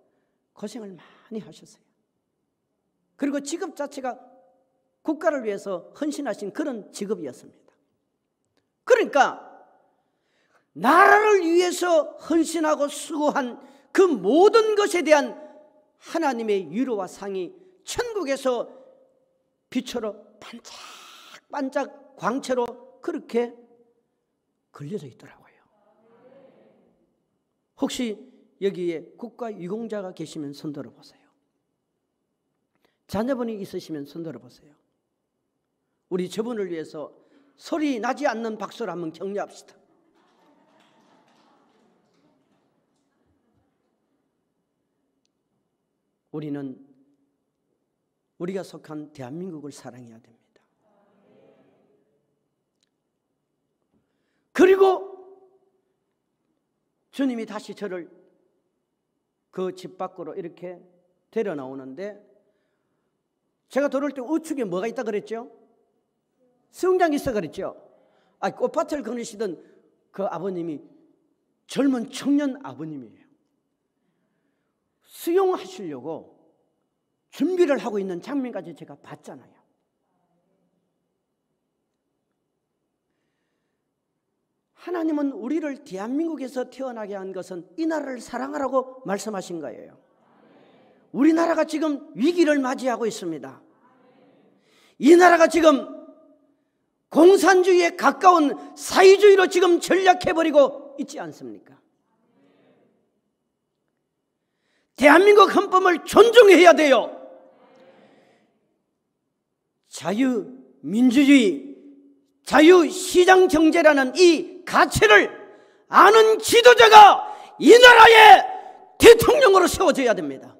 고생을 많이 하셨어요. 그리고 직업 자체가 국가를 위해서 헌신하신 그런 직업이었습니다. 그러니까 나라를 위해서 헌신하고 수고한 그 모든 것에 대한 하나님의 위로와 상이 천국에서 빛으로 반짝반짝 광채로 그렇게 걸려져 있더라고요. 혹시 여기에 국가 유공자가 계시면 손 들어 보세요. 자녀분이 있으시면 손 들어 보세요. 우리 저분을 위해서 소리 나지 않는 박수를 한번 격려합시다. 우리는 우리가 속한 대한민국을 사랑해야 됩니다. 그리고 주님이 다시 저를 그 집 밖으로 이렇게 데려 나오는데 제가 들어올 때 우측에 뭐가 있다 그랬죠? 수영장이 있어 그랬죠? 아, 꽃밭을 거느시던 그 아버님이 젊은 청년 아버님이에요. 수용하시려고 준비를 하고 있는 장면까지 제가 봤잖아요. 하나님은 우리를 대한민국에서 태어나게 한 것은 이 나라를 사랑하라고 말씀하신 거예요. 우리나라가 지금 위기를 맞이하고 있습니다. 이 나라가 지금 공산주의에 가까운 사회주의로 지금 전략해버리고 있지 않습니까? 대한민국 헌법을 존중해야 돼요. 자유민주주의, 자유시장 경제라는 이 가치를 아는 지도자가 이 나라의 대통령으로 세워져야 됩니다.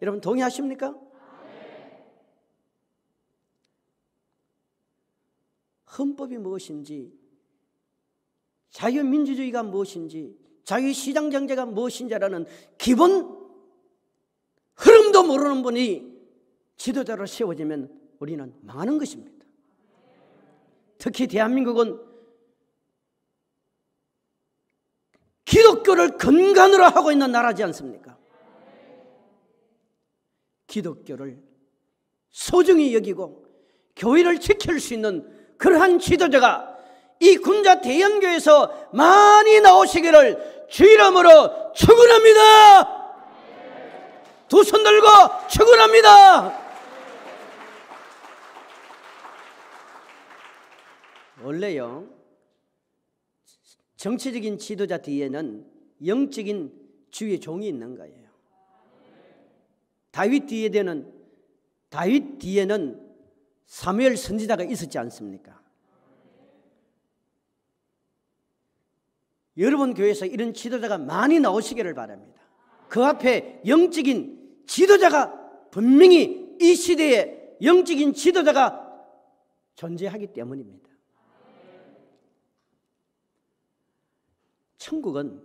여러분 동의하십니까? 헌법이 무엇인지, 자유민주주의가 무엇인지, 자유시장 경제가 무엇인지라는 기본 흐름도 모르는 분이 지도자로 세워지면 우리는 망하는 것입니다. 특히 대한민국은 기독교를 근간으로 하고 있는 나라지 않습니까? 기독교를 소중히 여기고 교회를 지킬 수 있는 그러한 지도자가 이 군자 대연교에서 많이 나오시기를 주 이름으로 축원합니다. 두 손 들고 축원합니다. 원래요 정치적인 지도자 뒤에는 영적인 주의 종이 있는 거예요. 다윗 뒤에는 다윗 뒤에는 사무엘 선지자가 있었지 않습니까? 여러분 교회에서 이런 지도자가 많이 나오시기를 바랍니다. 그 앞에 영적인 지도자가 분명히 이 시대에 영적인 지도자가 존재하기 때문입니다. 천국은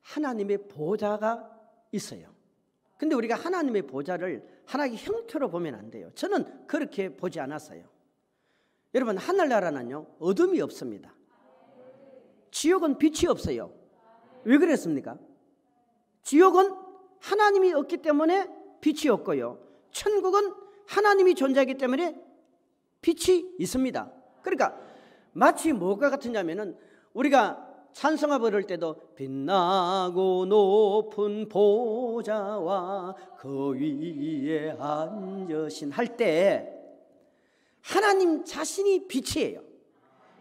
하나님의 보좌가 있어요. 근데 우리가 하나님의 보좌를 하나의 형태로 보면 안 돼요. 저는 그렇게 보지 않았어요. 여러분, 하늘나라는요, 어둠이 없습니다. 지옥은 빛이 없어요. 왜 그랬습니까? 지옥은 하나님이 없기 때문에 빛이 없고요. 천국은 하나님이 존재하기 때문에 빛이 있습니다. 그러니까 마치 뭐가 같으냐면은 우리가 찬송하 부를 때도 빛나고 높은 보좌와 그 위에 앉으신 할 때 하나님 자신이 빛이에요.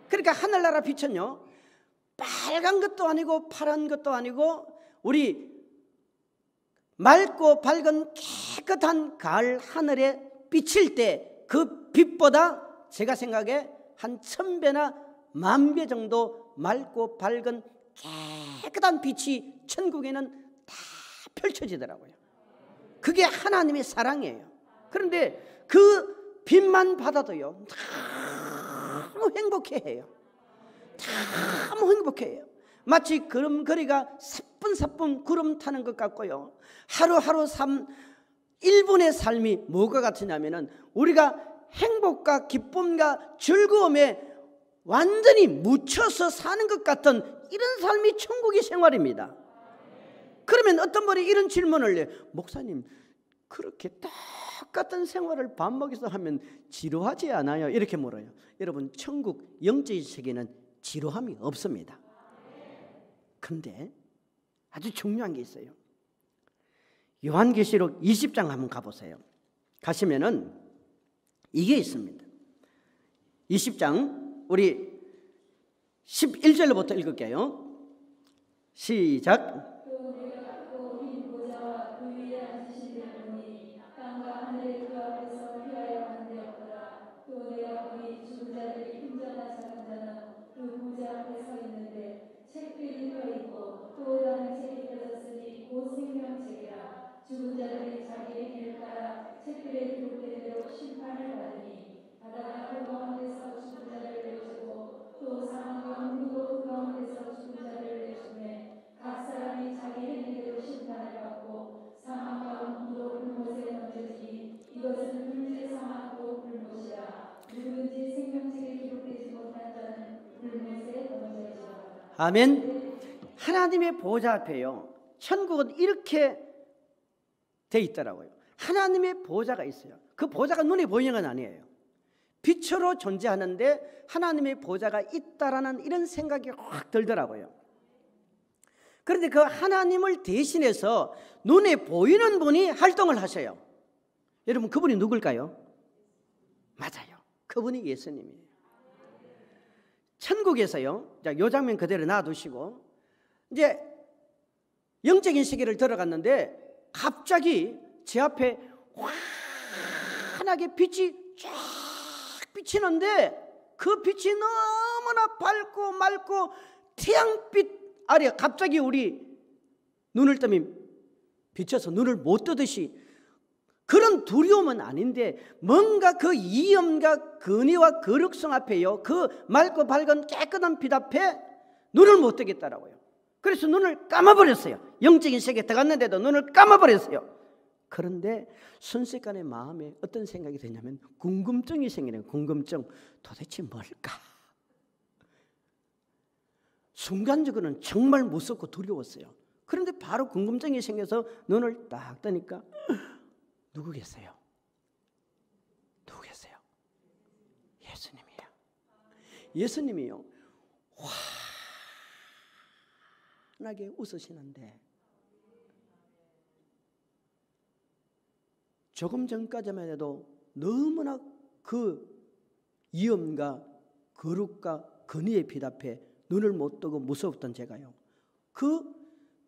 그러니까 하늘나라 빛은요 빨간 것도 아니고 파란 것도 아니고 우리 맑고 밝은 깨끗한 가을 하늘에 비칠 때 그 빛보다 제가 생각에 한 천배나 만 배 정도 맑고 밝은 깨끗한 빛이 천국에는 다 펼쳐지더라고요. 그게 하나님의 사랑이에요. 그런데 그 빛만 받아도요, 너무 행복해해요. 너무 행복해요. 마치 구름거리가 사뿐사뿐 구름 타는 것 같고요. 하루하루 삶 1분의 삶이 뭐가 같으냐면은 우리가 행복과 기쁨과 즐거움에 완전히 묻혀서 사는 것 같은 이런 삶이 천국의 생활입니다. 그러면 어떤 분이 이런 질문을 해 목사님 그렇게 똑같은 생활을 반복해서 하면 지루하지 않아요? 이렇게 물어요. 여러분 천국 영적인 세계는 지루함이 없습니다. 근데 아주 중요한 게 있어요. 요한계시록 20장 한번 가보세요. 가시면은 이게 있습니다. 20장 우리 11절부터 읽을게요. 시작. 아멘. 하나님의 보좌 앞에요. 천국은 이렇게 돼 있더라고요. 하나님의 보좌가 있어요. 그 보좌가 눈에 보이는 건 아니에요. 빛으로 존재하는데 하나님의 보좌가 있다라는 이런 생각이 확 들더라고요. 그런데 그 하나님을 대신해서 눈에 보이는 분이 활동을 하셔요. 여러분 그분이 누굴까요? 맞아요. 그분이 예수님이에요. 천국에서요. 자, 요 장면 그대로 놔두시고 이제 영적인 세계를 들어갔는데 갑자기 제 앞에 환하게 빛이 쫙 비치는데 그 빛이 너무나 밝고 맑고 태양빛 아래 갑자기 우리 눈을 뜨면 비쳐서 눈을 못 뜨듯이 그런 두려움은 아닌데 뭔가 그 이염과 근위와 거룩성 앞에요 그 맑고 밝은 깨끗한 빛 앞에 눈을 못 뜨겠다라고요 그래서 눈을 감아버렸어요. 영적인 세계에 들어갔는데도 눈을 감아버렸어요. 그런데 순식간에 마음에 어떤 생각이 드냐면 궁금증이 생기는 궁금증. 도대체 뭘까? 순간적으로는 정말 무섭고 두려웠어요. 그런데 바로 궁금증이 생겨서 눈을 딱 뜨니까 누구 계세요? 누구 계세요? 예수님이요. 예수님이요. 와. 환하게 웃으시는데 조금 전까지만 해도 너무나 그 위험과 거룩과 근위의 빛 앞에 눈을 못 뜨고 무서웠던 제가요. 그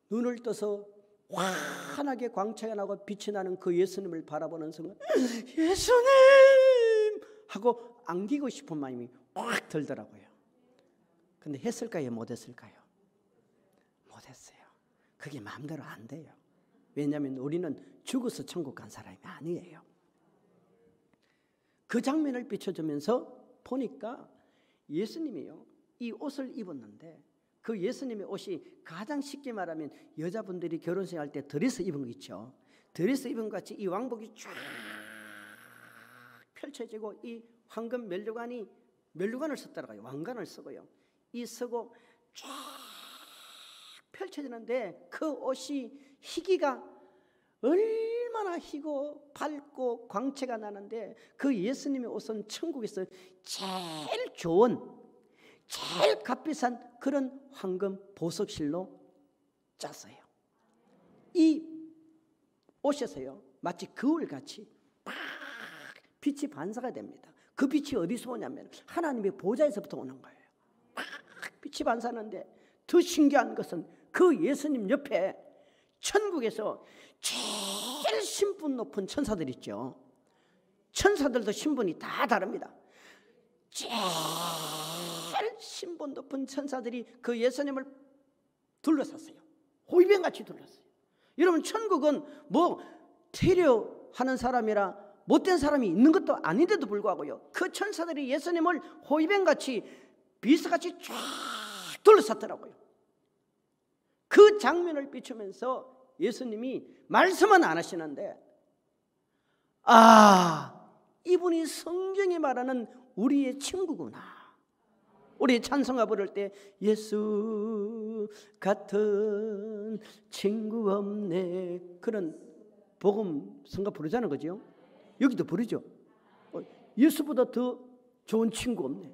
눈을 떠서 환하게 광채가 나고 빛이 나는 그 예수님을 바라보는 순간 예수님 하고 안기고 싶은 마음이 확 들더라고요. 근데 했을까요? 못했을까요? 못했어요. 그게 마음대로 안 돼요. 왜냐하면 우리는 죽어서 천국 간 사람이 아니에요. 그 장면을 비춰주면서 보니까 예수님이요. 이 옷을 입었는데 그 예수님의 옷이 가장 쉽게 말하면 여자분들이 결혼식 할 때 드레스 입은 거 있죠. 드레스 입은 것 같이 이 왕복이 쫙 펼쳐지고 이 황금 멜류관이 멜류관을 썼더라고요. 왕관을 쓰고요. 이 쓰고 쫙 펼쳐지는데 그 옷이 희기가 얼마나 희고 밝고 광채가 나는데 그 예수님의 옷은 천국에서 제일 좋은 제일 값비싼 그런 황금 보석실로 짰어요. 이 옷에서요 마치 거울같이 팍 빛이 반사가 됩니다. 그 빛이 어디서 오냐면 하나님의 보좌에서부터 오는 거예요. 팍 빛이 반사하는데 더 신기한 것은 그 예수님 옆에 천국에서 제일 신분 높은 천사들 있죠. 천사들도 신분이 다 다릅니다. 제일 신분 높은 천사들이 그 예수님을 둘러쌌어요. 호위병같이 둘렀어요. 여러분 천국은 뭐 태려하는 사람이라 못된 사람이 있는 것도 아닌데도 불구하고요. 그 천사들이 예수님을 호위병같이 비스같이 쫙 둘러쌌더라고요. 그 장면을 비추면서 예수님이 말씀은 안 하시는데 아 이분이 성경이 말하는 우리의 친구구나. 우리 찬송가 부를 때 예수 같은 친구 없네 그런 복음 성가 부르자는 거죠. 여기도 부르죠. 어, 예수보다 더 좋은 친구 없네.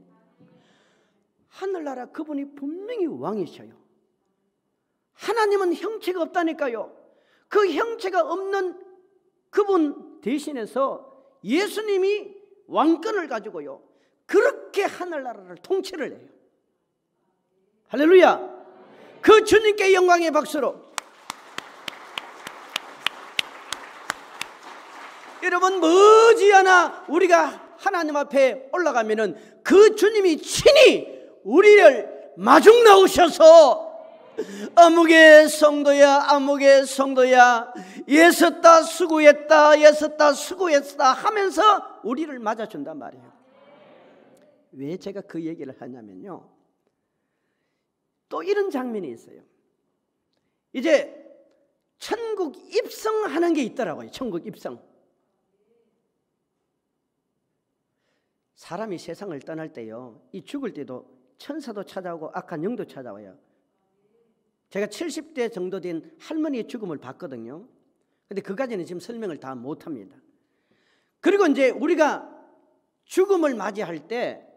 하늘나라 그분이 분명히 왕이셔요. 하나님은 형체가 없다니까요. 그 형체가 없는 그분 대신해서 예수님이 왕권을 가지고요. 그렇게 하늘나라를 통치를 해요. 할렐루야. 그 주님께 영광의 박수로. 여러분 머지않아 우리가 하나님 앞에 올라가면은 그 주님이 친히 우리를 마중 나오셔서 아무개 성도야 아무개 성도야 예섰다 수고했다 예섰다 수고했다 하면서 우리를 맞아준단 말이에요 왜 제가 그 얘기를 하냐면요 또 이런 장면이 있어요 이제 천국 입성하는 게 있더라고요 천국 입성 사람이 세상을 떠날 때요 이 죽을 때도 천사도 찾아오고 악한 영도 찾아와요 제가 70대 정도 된 할머니의 죽음을 봤거든요. 근데 그까지는 지금 설명을 다 못합니다. 그리고 이제 우리가 죽음을 맞이할 때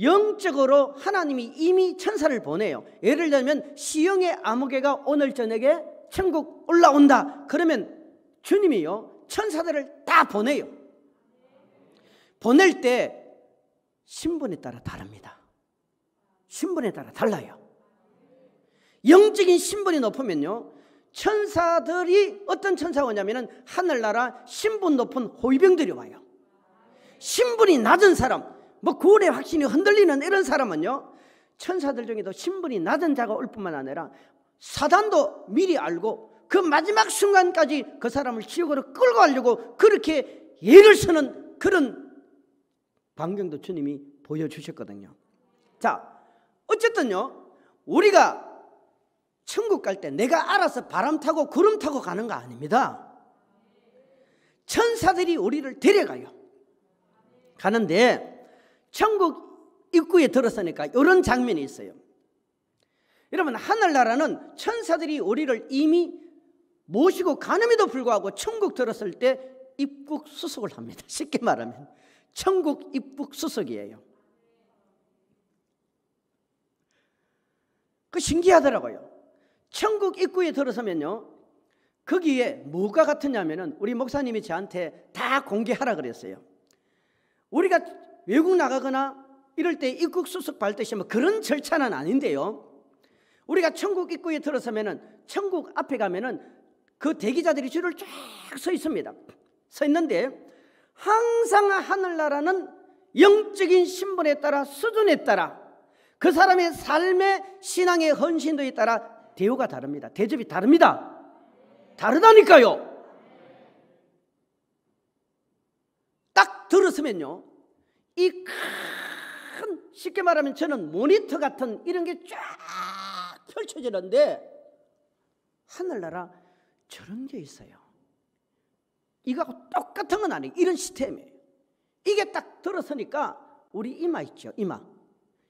영적으로 하나님이 이미 천사를 보내요. 예를 들면 시영의 아무개가 오늘 저녁에 천국 올라온다. 그러면 주님이요 천사들을 다 보내요. 보낼 때 신분에 따라 다릅니다. 신분에 따라 달라요. 영적인 신분이 높으면요. 천사들이 어떤 천사가 오냐면은 하늘나라 신분 높은 호위병들이 와요. 신분이 낮은 사람, 뭐 구원의 확신이 흔들리는 이런 사람은요. 천사들 중에도 신분이 낮은 자가 올 뿐만 아니라 사단도 미리 알고 그 마지막 순간까지 그 사람을 지옥으로 끌고 가려고 그렇게 예를 쓰는 그런 광경도 주님이 보여주셨거든요. 자, 어쨌든요, 우리가 천국 갈 때 내가 알아서 바람 타고 구름 타고 가는 거 아닙니다. 천사들이 우리를 데려가요. 가는데 천국 입구에 들어서니까 이런 장면이 있어요. 여러분 하늘나라는 천사들이 우리를 이미 모시고 가는에도 불구하고 천국 들었을 때 입국 수속을 합니다. 쉽게 말하면 천국 입국 수속이에요. 그 신기하더라고요. 천국 입구에 들어서면요. 거기에 뭐가 같으냐면은 우리 목사님이 저한테 다 공개하라 그랬어요. 우리가 외국 나가거나 이럴 때 입국 수속 발듯이 뭐 그런 절차는 아닌데요. 우리가 천국 입구에 들어서면은 천국 앞에 가면은 그 대기자들이 줄을 쫙 서 있습니다. 서 있는데 항상 하늘나라는 영적인 신분에 따라 수준에 따라 그 사람의 삶의 신앙의 헌신도에 따라 대우가 다릅니다. 대접이 다릅니다. 다르다니까요. 딱 들었으면요. 이 큰 쉽게 말하면 저는 모니터 같은 이런 게 쫙 펼쳐지는데 하늘나라 저런 게 있어요. 이거하고 똑같은 건 아니에요. 이런 시스템이에요. 이게 딱 들어서니까 우리 이마 있죠. 이마.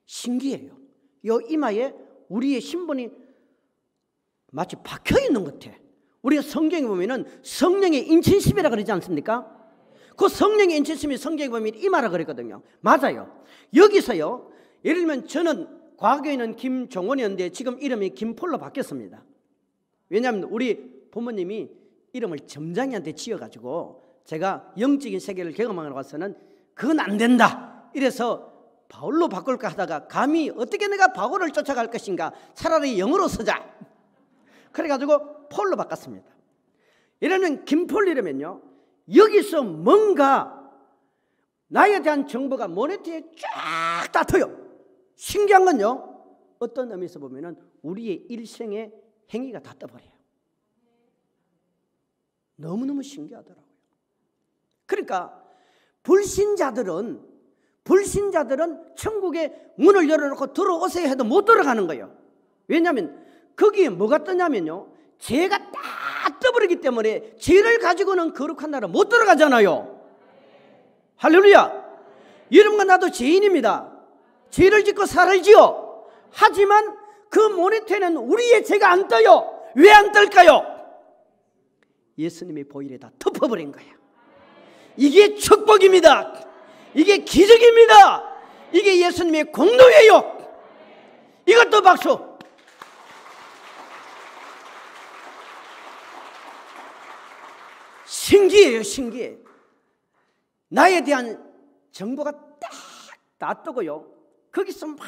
신기해요. 요 이마에 우리의 신분이 마치 박혀 있는 것 같아. 우리가 성경에 보면은 성령의 인친심이라 그러지 않습니까? 그 성령의 인친심이 성경에 보면 이마라 그랬거든요. 맞아요. 여기서요. 예를 들면 저는 과거에는 김종원이었는데 지금 이름이 김폴로 바뀌었습니다. 왜냐하면 우리 부모님이 이름을 점장이한테 지어가지고 제가 영적인 세계를 경험하러 가서는 그건 안 된다. 이래서 바울로 바꿀까 하다가 감히 어떻게 내가 바울을 쫓아갈 것인가 차라리 영어로 쓰자. 그래가지고 폴로 바꿨습니다. 이러면 김폴 이러면요. 여기서 뭔가 나에 대한 정보가 모니터에 쫙 닿아요. 신기한 건요. 어떤 의미에서 보면은 우리의 일생의 행위가 다 떠버려요. 너무너무 신기하더라고요. 그러니까 불신자들은 불신자들은 천국의 문을 열어놓고 들어오세요 해도 못 들어가는 거예요. 왜냐하면 거기에 뭐가 뜨냐면요. 죄가 딱 떠버리기 때문에 죄를 가지고는 거룩한 나라 못 들어가잖아요. 할렐루야. 여러분과 나도 죄인입니다. 죄를 짓고 살을지요. 하지만 그 모니터에는 우리의 죄가 안 떠요. 왜안 뜰까요? 예수님이 보일에 다 덮어버린 거야. 이게 축복입니다. 이게 기적입니다. 이게 예수님의 공로예요. 이것도 박수. 신기해요, 신기해. 나에 대한 정보가 딱 놔두고요. 거기서 막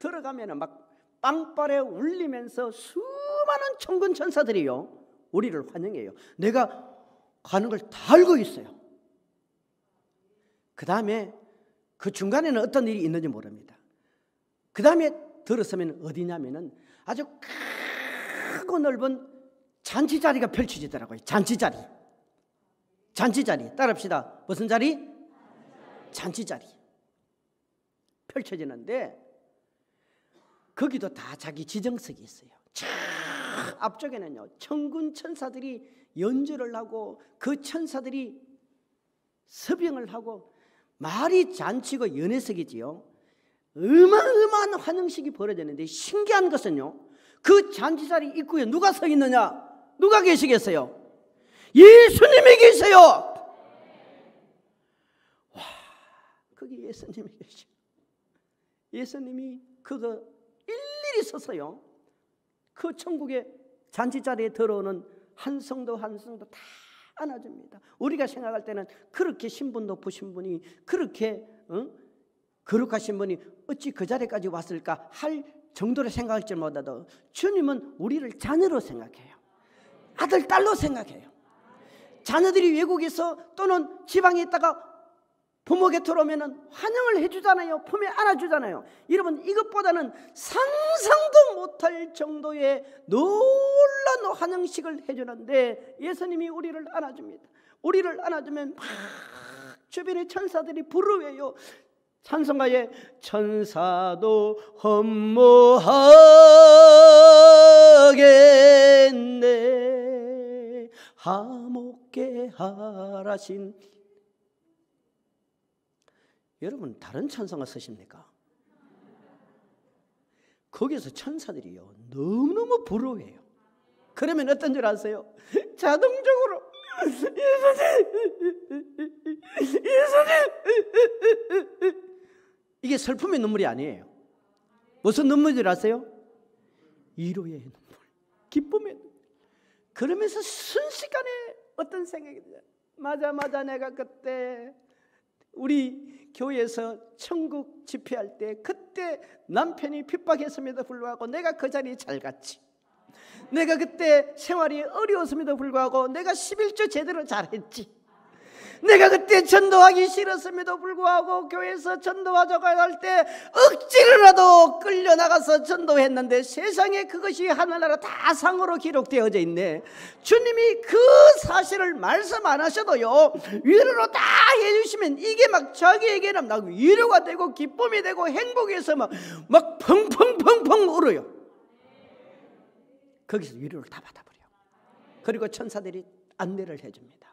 들어가면 막 빵빠레 울리면서 수많은 천군 천사들이요. 우리를 환영해요. 내가 가는 걸 다 알고 있어요. 그 다음에 그 중간에는 어떤 일이 있는지 모릅니다. 그 다음에 들어서면 어디냐면은 아주 크고 넓은 잔치 자리가 펼쳐지더라고요. 잔치 자리. 잔치 자리. 따라합시다. 무슨 자리? 잔치 자리. 펼쳐지는데 거기도 다 자기 지정석이 있어요. 저 앞쪽에는요. 천군 천사들이 연주를 하고 그 천사들이 서병을 하고 말이 잔치고 연회석이지요. 어마어마한 환영식이 벌어졌는데 신기한 것은요. 그 잔치 자리 입구에 누가 서 있느냐? 누가 계시겠어요? 예수님이 계세요. 와, 거기 예수님이 계시. 예수님이 그거 일일이 서서요. 그 천국의 잔치 자리에 들어오는 한 성도 한 성도 다 안아줍니다. 우리가 생각할 때는 그렇게 신분 높으신 분이 그렇게 어? 거룩하신 분이 어찌 그 자리까지 왔을까 할 정도로 생각할 줄 몰라도 주님은 우리를 자녀로 생각해요. 아들, 딸로 생각해요. 자녀들이 외국에서 또는 지방에 있다가 부모 곁으로 오면 환영을 해주잖아요. 품에 안아주잖아요. 여러분 이것보다는 상상도 못할 정도의 놀라운 환영식을 해주는데 예수님이 우리를 안아줍니다. 우리를 안아주면 막 주변의 천사들이 부르해요. 찬송가에 천사도 험모하겠네 하목게 하라신 여러분 다른 찬송가 쓰십니까? 거기서 천사들이요 너무너무 부러워해요 그러면 어떤 줄 아세요? 자동적으로 예수님 예수님 이게 슬픔의 눈물이 아니에요. 무슨 눈물줄 아세요? 위로의 눈물, 기쁨의 눈물. 그러면서 순식간에 어떤 생각이 들어요. 맞아, 맞아. 내가 그때 우리 교회에서 천국 집회할 때 그때 남편이 핍박했음에도 불구하고 내가 그 자리에 잘 갔지. 내가 그때 생활이 어려웠음에도 불구하고 내가 11조 제대로 잘했지. 내가 그때 전도하기 싫었음에도 불구하고 교회에서 전도하자고 할 때 억지로라도 끌려나가서 전도했는데 세상에 그것이 하늘나라 다 상으로 기록되어져 있네. 주님이 그 사실을 말씀 안 하셔도요. 위로로 다 해주시면 이게 막 자기에게는 막 위로가 되고 기쁨이 되고 행복해서 막, 막 펑펑펑펑 울어요. 거기서 위로를 다 받아버려. 그리고 천사들이 안내를 해줍니다.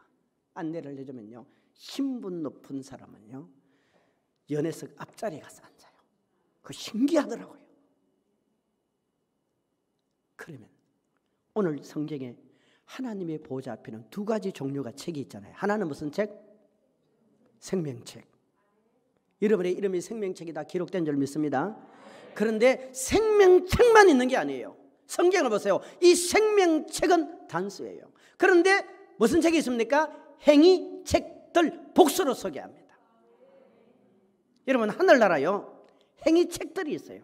안내를 해주면요. 신분 높은 사람은요. 연애석 앞자리에 가서 앉아요. 그 신기하더라고요. 그러면 오늘 성경에 하나님의 보좌 앞에는 두 가지 종류가 책이 있잖아요. 하나는 무슨 책? 생명책. 여러분의 이름이 생명책이다 기록된 줄 믿습니다. 그런데 생명책만 있는 게 아니에요. 성경을 보세요. 이 생명책은 단수예요. 그런데 무슨 책이 있습니까? 행위 책들 복수로 소개합니다. 여러분 하늘나라요. 행위 책들이 있어요.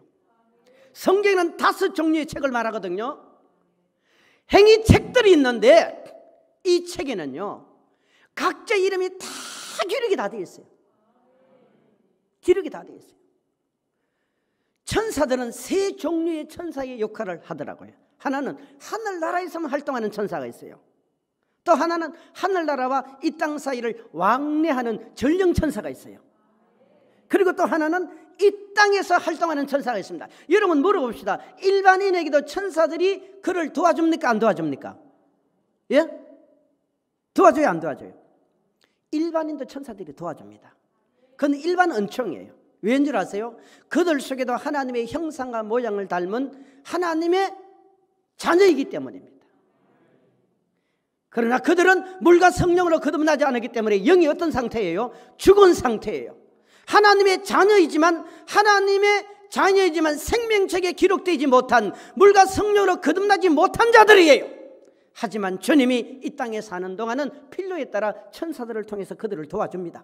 성경에는 다섯 종류의 책을 말하거든요. 행위 책들이 있는데 이 책에는요. 각자 이름이 다 기록이 다 되어 있어요. 기록이 다 되어 있어요. 천사들은 세 종류의 천사의 역할을 하더라고요. 하나는 하늘나라에서만 활동하는 천사가 있어요. 또 하나는 하늘나라와 이 땅 사이를 왕래하는 전령천사가 있어요. 그리고 또 하나는 이 땅에서 활동하는 천사가 있습니다. 여러분 물어봅시다. 일반인에게도 천사들이 그를 도와줍니까? 안 도와줍니까? 예? 도와줘요? 안 도와줘요? 일반인도 천사들이 도와줍니다. 그건 일반 은총이에요. 왜인 줄 아세요? 그들 속에도 하나님의 형상과 모양을 닮은 하나님의 자녀이기 때문입니다. 그러나 그들은 물과 성령으로 거듭나지 않았기 때문에 영이 어떤 상태예요? 죽은 상태예요. 하나님의 자녀이지만 하나님의 자녀이지만 생명책에 기록되지 못한 물과 성령으로 거듭나지 못한 자들이에요. 하지만 주님이 이 땅에 사는 동안은 필요에 따라 천사들을 통해서 그들을 도와줍니다.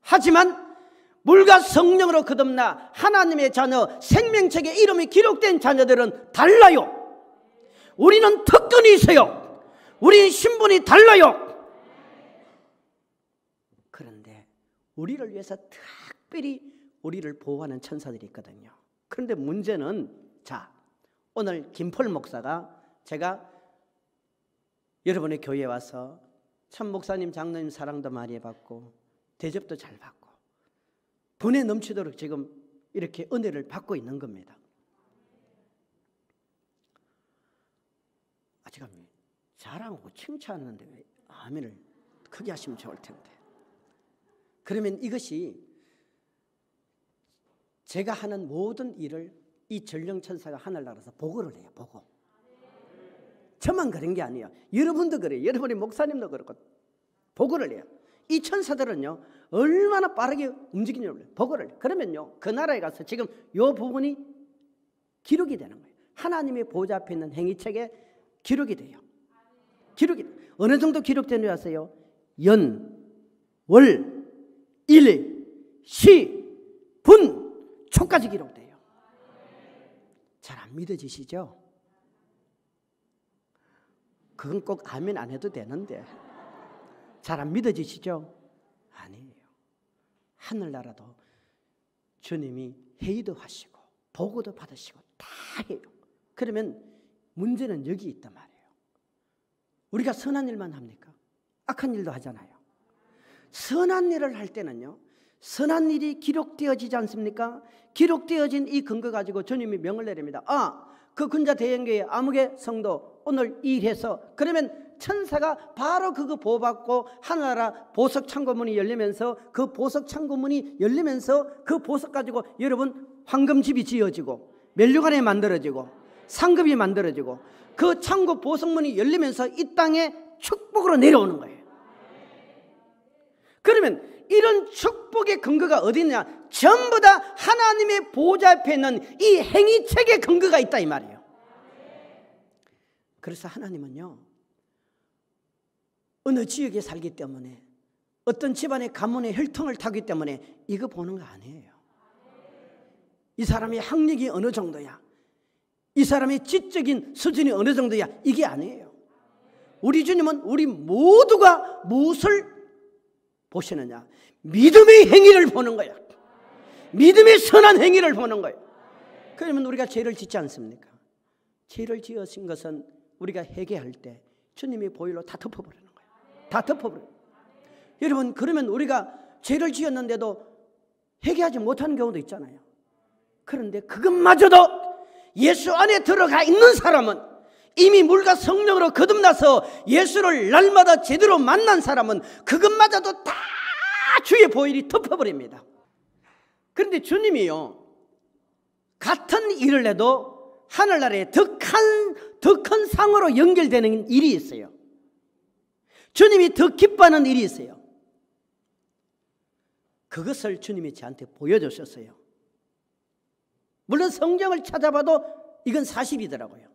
하지만 물과 성령으로 거듭나 하나님의 자녀 생명책에 이름이 기록된 자녀들은 달라요. 우리는 특권이 있어요. 우리 신분이 달라요. 그런데 우리를 위해서 특별히 우리를 보호하는 천사들이 있거든요. 그런데 문제는 자 오늘 김폴 목사가 제가 여러분의 교회에 와서 참 목사님 장로님 사랑도 많이 받고 대접도 잘 받고 분에 넘치도록 지금 이렇게 은혜를 받고 있는 겁니다. 아직 자 랑하고 칭찬하는데 왜 아멘을 크게 하시면 좋을 텐데. 그러면 이것이 제가 하는 모든 일을 이 전령천사가 하늘나라에서 보고를 해요. 보고. 저만 그런 게 아니에요. 여러분도 그래요. 여러분의 목사님도 그렇고 보고를 해요. 이 천사들은요 얼마나 빠르게 움직이냐고 보고를. 그러면요 그 나라에 가서 지금 요 부분이 기록이 되는 거예요. 하나님의 보좌 앞에 있는 행위책에 기록이 돼요. 기록이 어느 정도 기록되는 아세요? 연, 월, 일, 시, 분, 초까지 기록돼요. 잘 안 믿어지시죠? 그건 꼭 아멘 안 해도 되는데 잘 안 믿어지시죠? 아니에요. 하늘나라도 주님이 회의도 하시고 보고도 받으시고 다 해요. 그러면 문제는 여기 있단 말이에요. 우리가 선한 일만 합니까? 악한 일도 하잖아요. 선한 일을 할 때는요. 선한 일이 기록되어지지 않습니까? 기록되어진 이 근거 가지고 주님이 명을 내립니다. 아, 그 군자 대형교회 아무개 성도 오늘 일해서 그러면 천사가 바로 그거 보호받고 하나라 보석 창고문이 열리면서 그 보석 창고문이 열리면서 그 보석 가지고 여러분 황금집이 지어지고 멸류관이 만들어지고 상급이 만들어지고 그 창고 보석문이 열리면서 이 땅에 축복으로 내려오는 거예요. 그러면 이런 축복의 근거가 어디 있냐? 전부 다 하나님의 보좌 앞에 있는 이 행위책의 근거가 있다 이 말이에요. 그래서 하나님은요. 어느 지역에 살기 때문에 어떤 집안의 가문의 혈통을 타기 때문에 이거 보는 거 아니에요. 이 사람의 학력이 어느 정도야. 이 사람의 지적인 수준이 어느 정도야 이게 아니에요. 우리 주님은 우리 모두가 무엇을 보시느냐? 믿음의 행위를 보는 거야. 믿음의 선한 행위를 보는 거예요. 그러면 우리가 죄를 짓지 않습니까? 죄를 지으신 것은 우리가 회개할 때 주님이 보일로 다 덮어버리는 거예요. 다 덮어버려요. 여러분 그러면 우리가 죄를 지었는데도 회개하지 못하는 경우도 있잖아요. 그런데 그것마저도 예수 안에 들어가 있는 사람은 이미 물과 성령으로 거듭나서 예수를 날마다 제대로 만난 사람은 그것마저도 다 주의 보일이 덮어버립니다. 그런데 주님이요, 같은 일을 해도 하늘나라에 더 큰, 더 큰 상으로 연결되는 일이 있어요. 주님이 더 기뻐하는 일이 있어요. 그것을 주님이 저한테 보여주셨어요. 물론 성경을 찾아봐도 이건 사실이더라고요.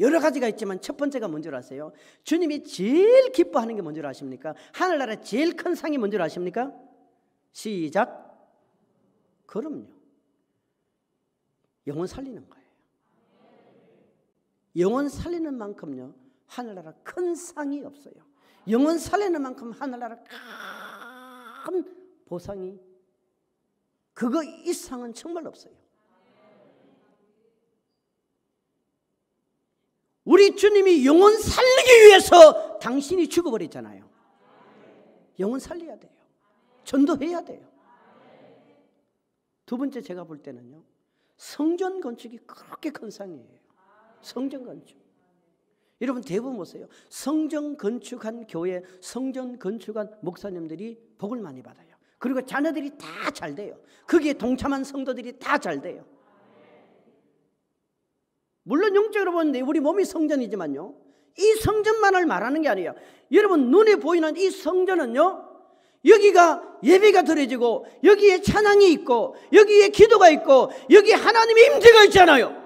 여러 가지가 있지만 첫 번째가 뭔지 아세요? 주님이 제일 기뻐하는 게 뭔지 아십니까? 하늘나라 제일 큰 상이 뭔지 아십니까? 시작. 그럼요. 영혼 살리는 거예요. 영혼 살리는 만큼요. 하늘나라 큰 상이 없어요. 영혼 살리는 만큼 하늘나라 큰 보상이 그거 이상은 정말 없어요. 우리 주님이 영혼 살리기 위해서 당신이 죽어버렸잖아요. 영혼 살려야 돼요. 전도해야 돼요. 두 번째 제가 볼 때는요. 성전 건축이 그렇게 큰 상이에요. 성전 건축. 여러분 대부분 보세요. 성전 건축한 교회, 성전 건축한 목사님들이 복을 많이 받아요. 그리고 자녀들이 다 잘 돼요. 거기에 동참한 성도들이 다 잘 돼요. 물론 영적으로 보는데 우리 몸이 성전이지만요. 이 성전만을 말하는 게 아니에요. 여러분 눈에 보이는 이 성전은요. 여기가 예배가 드려지고 여기에 찬양이 있고 여기에 기도가 있고 여기 하나님의 임재가 있잖아요.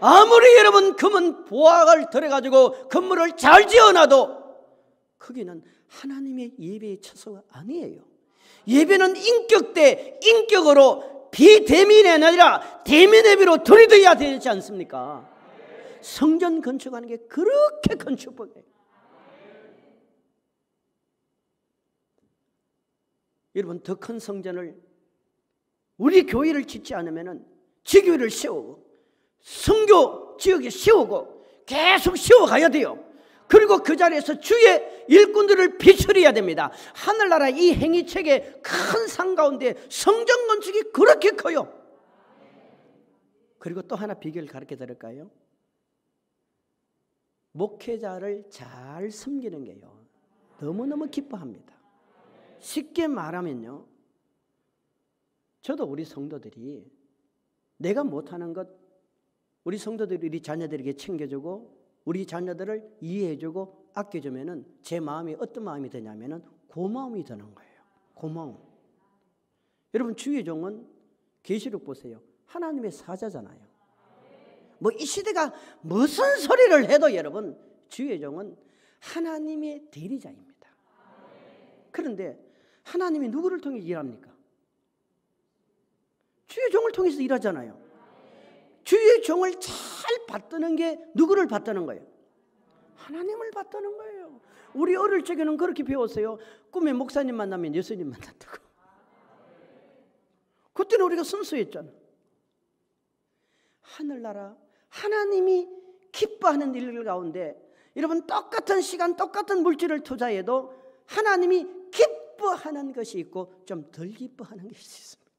아무리 여러분 금은 보화를 들어가지고 건물을 잘 지어놔도 거기는 하나님의 예배의 처소가 아니에요. 예배는 인격대 인격으로 비대민이 아니라 대민 예배로 들이대야 되지 않습니까? 성전 건축하는 게 그렇게 큰 축복이에요. 여러분 더 큰 성전을 우리 교회를 짓지 않으면은 지교회를 세우고 성교 지역에 세우고 계속 세워가야 돼요. 그리고 그 자리에서 주의 일꾼들을 비춰야 됩니다. 하늘나라 이 행위책의 큰 상 가운데 성전 건축이 그렇게 커요. 그리고 또 하나 비결 가르쳐 드릴까요? 목회자를 잘 섬기는 게요. 너무너무 기뻐합니다. 쉽게 말하면요. 저도 우리 성도들이 내가 못하는 것 우리 성도들이 우리 자녀들에게 챙겨주고 우리 자녀들을 이해해주고 아껴주면은 제 마음이 어떤 마음이 드냐면은 고마움이 드는 거예요. 고마움. 여러분 주의 종은 계시록 보세요. 하나님의 사자잖아요. 뭐 이 시대가 무슨 소리를 해도 여러분 주의 종은 하나님의 대리자입니다. 그런데 하나님이 누구를 통해 일합니까? 주의 종을 통해서 일하잖아요. 주의 종을 잘 받드는 게 누구를 받드는 거예요? 하나님을 받드는 거예요. 우리 어릴 적에는 그렇게 배웠어요. 꿈에 목사님 만나면 예수님 만난다고. 그때는 우리가 순수했잖아. 하늘나라 하나님이 기뻐하는 일 가운데 여러분 똑같은 시간 똑같은 물질을 투자해도 하나님이 기뻐하는 것이 있고 좀 덜 기뻐하는 것이 있습니다.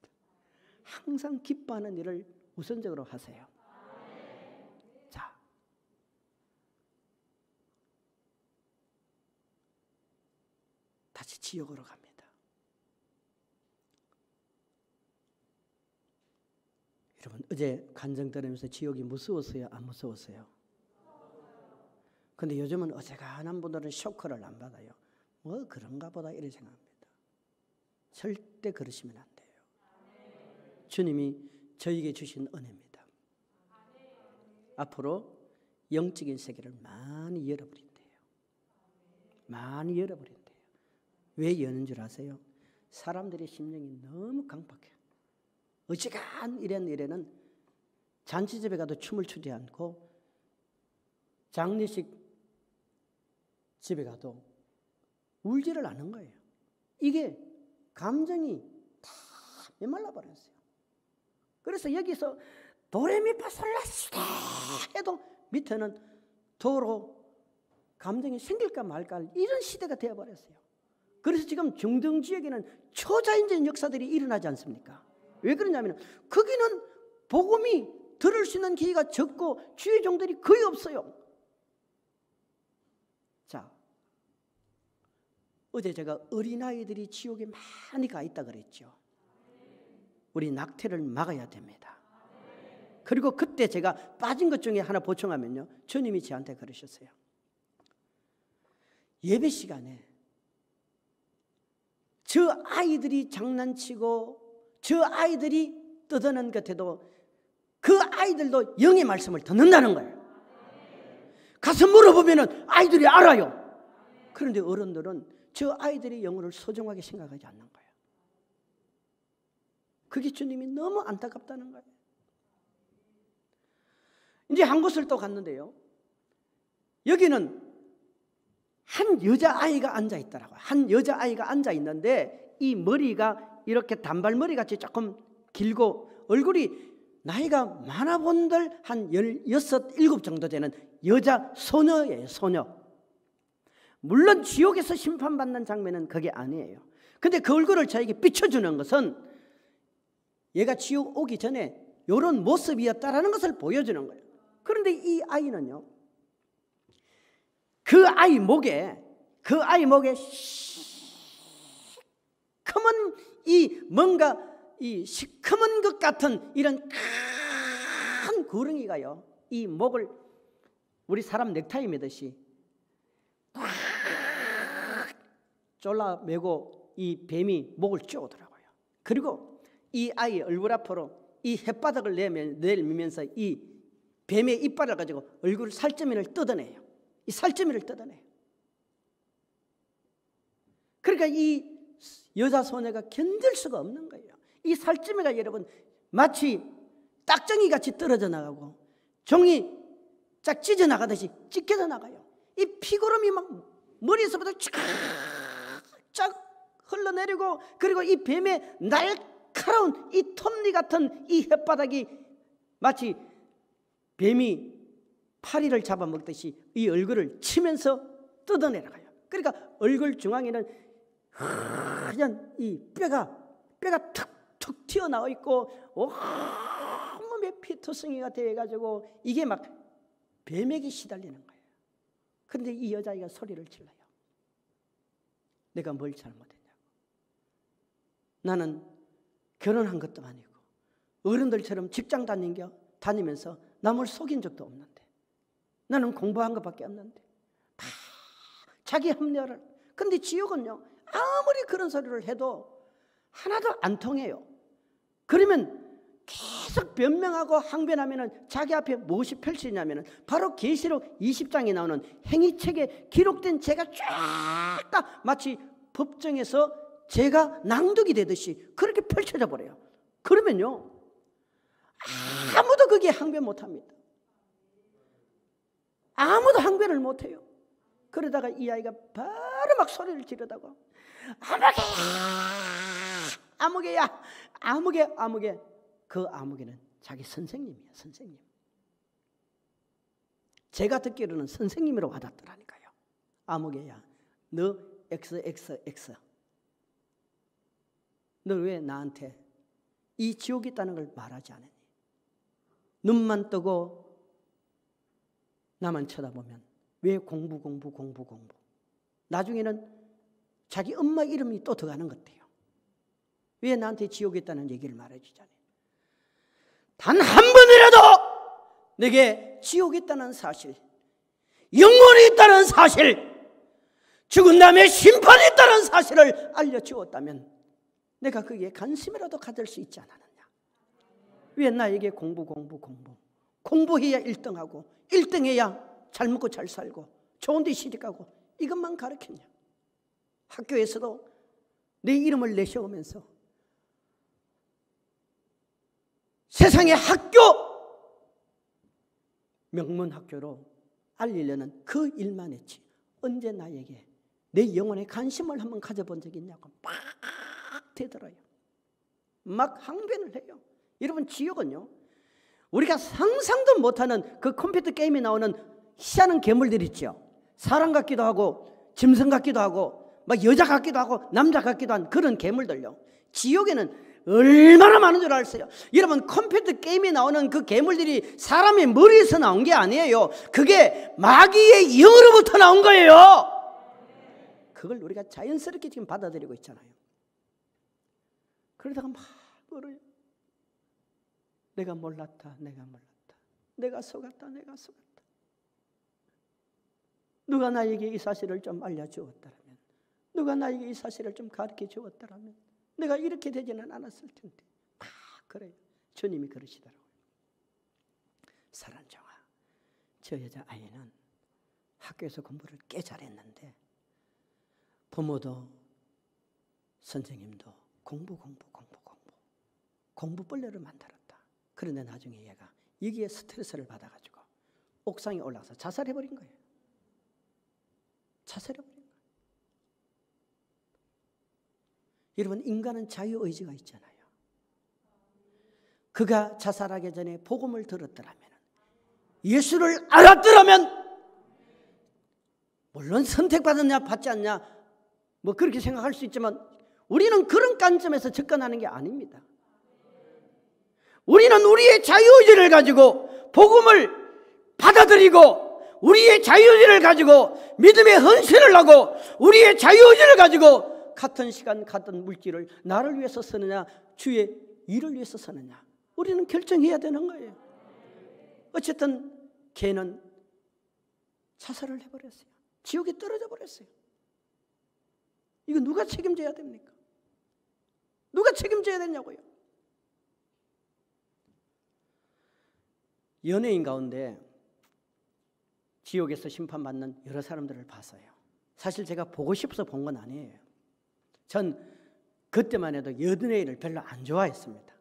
항상 기뻐하는 일을 우선적으로 하세요. 자. 다시 지옥으로 갑니다. 여러분 어제 간증 들으면서 지옥이 무서웠어요? 안 무서웠어요? 근데 요즘은 어제간한 분들은 쇼크를 안 받아요. 뭐 그런가 보다 이렇게 생각합니다. 절대 그러시면 안 돼요. 주님이 저에게 주신 은혜입니다. 앞으로 영적인 세계를 많이 열어버린대요. 많이 열어버린대요. 왜 여는 줄 아세요? 사람들의 심령이 너무 강박해. 어지간 이런 일에는 잔치집에 가도 춤을 추지 않고 장례식 집에 가도 울지를 않는 거예요. 이게 감정이 다 메말라 버렸어요. 그래서 여기서 도레미파솔라시다 해도 밑에는 도로 감정이 생길까 말까 이런 시대가 되어버렸어요. 그래서 지금 중등 지역에는 초자연적인 역사들이 일어나지 않습니까? 왜 그러냐면 거기는 복음이 들을 수 있는 기회가 적고 주의 종들이 거의 없어요. 자, 어제 제가 어린아이들이 지옥에 많이 가 있다 그랬죠. 우리 낙태를 막아야 됩니다. 그리고 그때 제가 빠진 것 중에 하나 보충하면요. 주님이 저한테 그러셨어요. 예배 시간에 저 아이들이 장난치고 저 아이들이 떠드는 곁에도 그 아이들도 영의 말씀을 듣는다는 거예요. 가서 물어보면 아이들이 알아요. 그런데 어른들은 저 아이들의 영혼을 소중하게 생각하지 않는 거예요. 그게 주님이 너무 안타깝다는 거예요. 이제 한 곳을 또 갔는데요. 여기는 한 여자아이가 앉아 있더라고요. 한 여자아이가 앉아 있는데 이 머리가 이렇게 단발머리 같이 조금 길고 얼굴이 나이가 많아 본들 한 16, 7 정도 되는 여자 소녀예요, 소녀. 물론 지옥에서 심판받는 장면은 그게 아니에요. 근데 그 얼굴을 저에게 비춰주는 것은 얘가 지옥 오기 전에 이런 모습이었다라는 것을 보여주는 거예요. 그런데 이 아이는요, 그 아이 목에, 그 아이 목에 시커먼 이 뭔가 이 시커먼 것 같은 이런 큰 구렁이가요, 이 목을 우리 사람 넥타이 매듯이 꽉 졸라매고 이 뱀이 목을 쪼더라고요. 그리고 이 아이 얼굴 앞으로 이 햇바닥을 내밀면서 이 뱀의 이빨을 가지고 얼굴 살점이를 뜯어내요. 이 살점이를 뜯어내요. 그러니까 이 여자 소녀가 견딜 수가 없는 거예요. 이 살점이가 여러분 마치 딱정이 같이 떨어져 나가고 종이 쫙 찢어 나가듯이 찢겨져 나가요. 이 피구름이 막 머리에서부터 쫙쫙 흘러내리고 그리고 이 뱀의 날 카로운 이 톱니 같은 이 햇바닥이 마치 뱀이 파리를 잡아먹듯이 이 얼굴을 치면서 뜯어내려가요. 그러니까 얼굴 중앙에는 하얀 이 뼈가 뼈가 툭툭 튀어나와 있고 온몸에 피투성이가 돼가지고 이게 막 뱀에게 시달리는 거예요. 그런데 이 여자아이가 소리를 질러요. 내가 뭘 잘못했냐고. 나는 결혼한 것도 아니고 어른들처럼 직장 다니며 다니면서 남을 속인 적도 없는데 나는 공부한 것밖에 없는데 다 자기 합리화를 근데 지옥은요 아무리 그런 소리를 해도 하나도 안 통해요. 그러면 계속 변명하고 항변하면 자기 앞에 무엇이 펼치냐면 바로 계시록 20장에 나오는 행위책에 기록된 죄가 쫙 다 마치 법정에서 제가 낭독이 되듯이 그렇게 펼쳐져 버려요. 그러면요 아무도 그게 항변 못 합니다. 아무도 항변을 못 해요. 그러다가 이 아이가 바로 막 소리를 지르다고 아무개야 아무개야 아무개 아무개 그 아무개는 자기 선생님이야 선생님 제가 듣기로는 선생님으로 와닿더라니까요 아무개야 너 XXX 너 왜 나한테 이 지옥이 있다는 걸 말하지 않았니? 눈만 뜨고 나만 쳐다보면 왜 공부 공부 공부 공부? 나중에는 자기 엄마 이름이 또 들어가는 것 같아요. 왜 나한테 지옥에 있다는 얘기를 말해주잖아요 단한 번이라도 내게 지옥에 있다는 사실 영원히 있다는 사실 죽은 다음에 심판이 있다는 사실을 알려주었다면 내가 거기에 관심이라도 가질 수 있지 않았느냐? 왜 나에게 공부 공부 공부? 공부해야 1등하고 1등해야 잘 먹고 잘 살고 좋은 데 시집가고 이것만 가르쳤냐? 학교에서도 내 이름을 내세우면서 세상의 학교! 명문 학교로 알리려는 그 일만 했지. 언제 나에게 내 영혼에 관심을 한번 가져본 적이 있냐고 막 되더라요 막 항변을 해요 여러분 지옥은요 우리가 상상도 못하는 그 컴퓨터 게임에 나오는 희한한 괴물들 있죠 사람 같기도 하고 짐승 같기도 하고 막 여자 같기도 하고 남자 같기도 한 그런 괴물들요. 지옥에는 얼마나 많은 줄 아세요? 여러분 컴퓨터 게임에 나오는 그 괴물들이 사람의 머리에서 나온 게 아니에요. 그게 마귀의 영으로부터 나온 거예요. 그걸 우리가 자연스럽게 지금 받아들이고 있잖아요. 그러다가 막 울어요. 내가 몰랐다. 내가 몰랐다. 내가 속았다. 내가 속았다. 누가 나에게 이 사실을 좀 알려주었다면, 누가 나에게 이 사실을 좀 가르쳐 주었다면, 내가 이렇게 되지는 않았을 텐데. 아, 그래요. 주님이 그러시더라고요. 사랑정아, 저 여자 아이는 학교에서 공부를 꽤 잘했는데, 부모도 선생님도 공부, 공부, 공부, 공부, 공부벌레를 만들었다. 그런데 나중에 얘가 여기에 스트레스를 받아가지고 옥상에 올라가서 자살해버린 거예요. 자살해버린 거예요. 여러분, 인간은 자유의지가 있잖아요. 그가 자살하기 전에 복음을 들었더라면, 예수를 알았더라면, 물론 선택받았냐, 받지 않냐, 뭐 그렇게 생각할 수 있지만, 우리는 그런 관점에서 접근하는 게 아닙니다. 우리는 우리의 자유의지를 가지고 복음을 받아들이고 우리의 자유의지를 가지고 믿음의 헌신을 하고 우리의 자유의지를 가지고 같은 시간 같은 물질을 나를 위해서 쓰느냐 주의 일을 위해서 쓰느냐 우리는 결정해야 되는 거예요. 어쨌든 걔는 자살을 해버렸어요. 지옥에 떨어져 버렸어요. 이거 누가 책임져야 됩니까? 누가 책임져야 되냐고요? 연예인 가운데 지옥에서 심판받는 여러 사람들을 봤어요. 사실 제가 보고 싶어서 본 건 아니에요. 전 그때만 해도 연예인을 별로 안 좋아했습니다.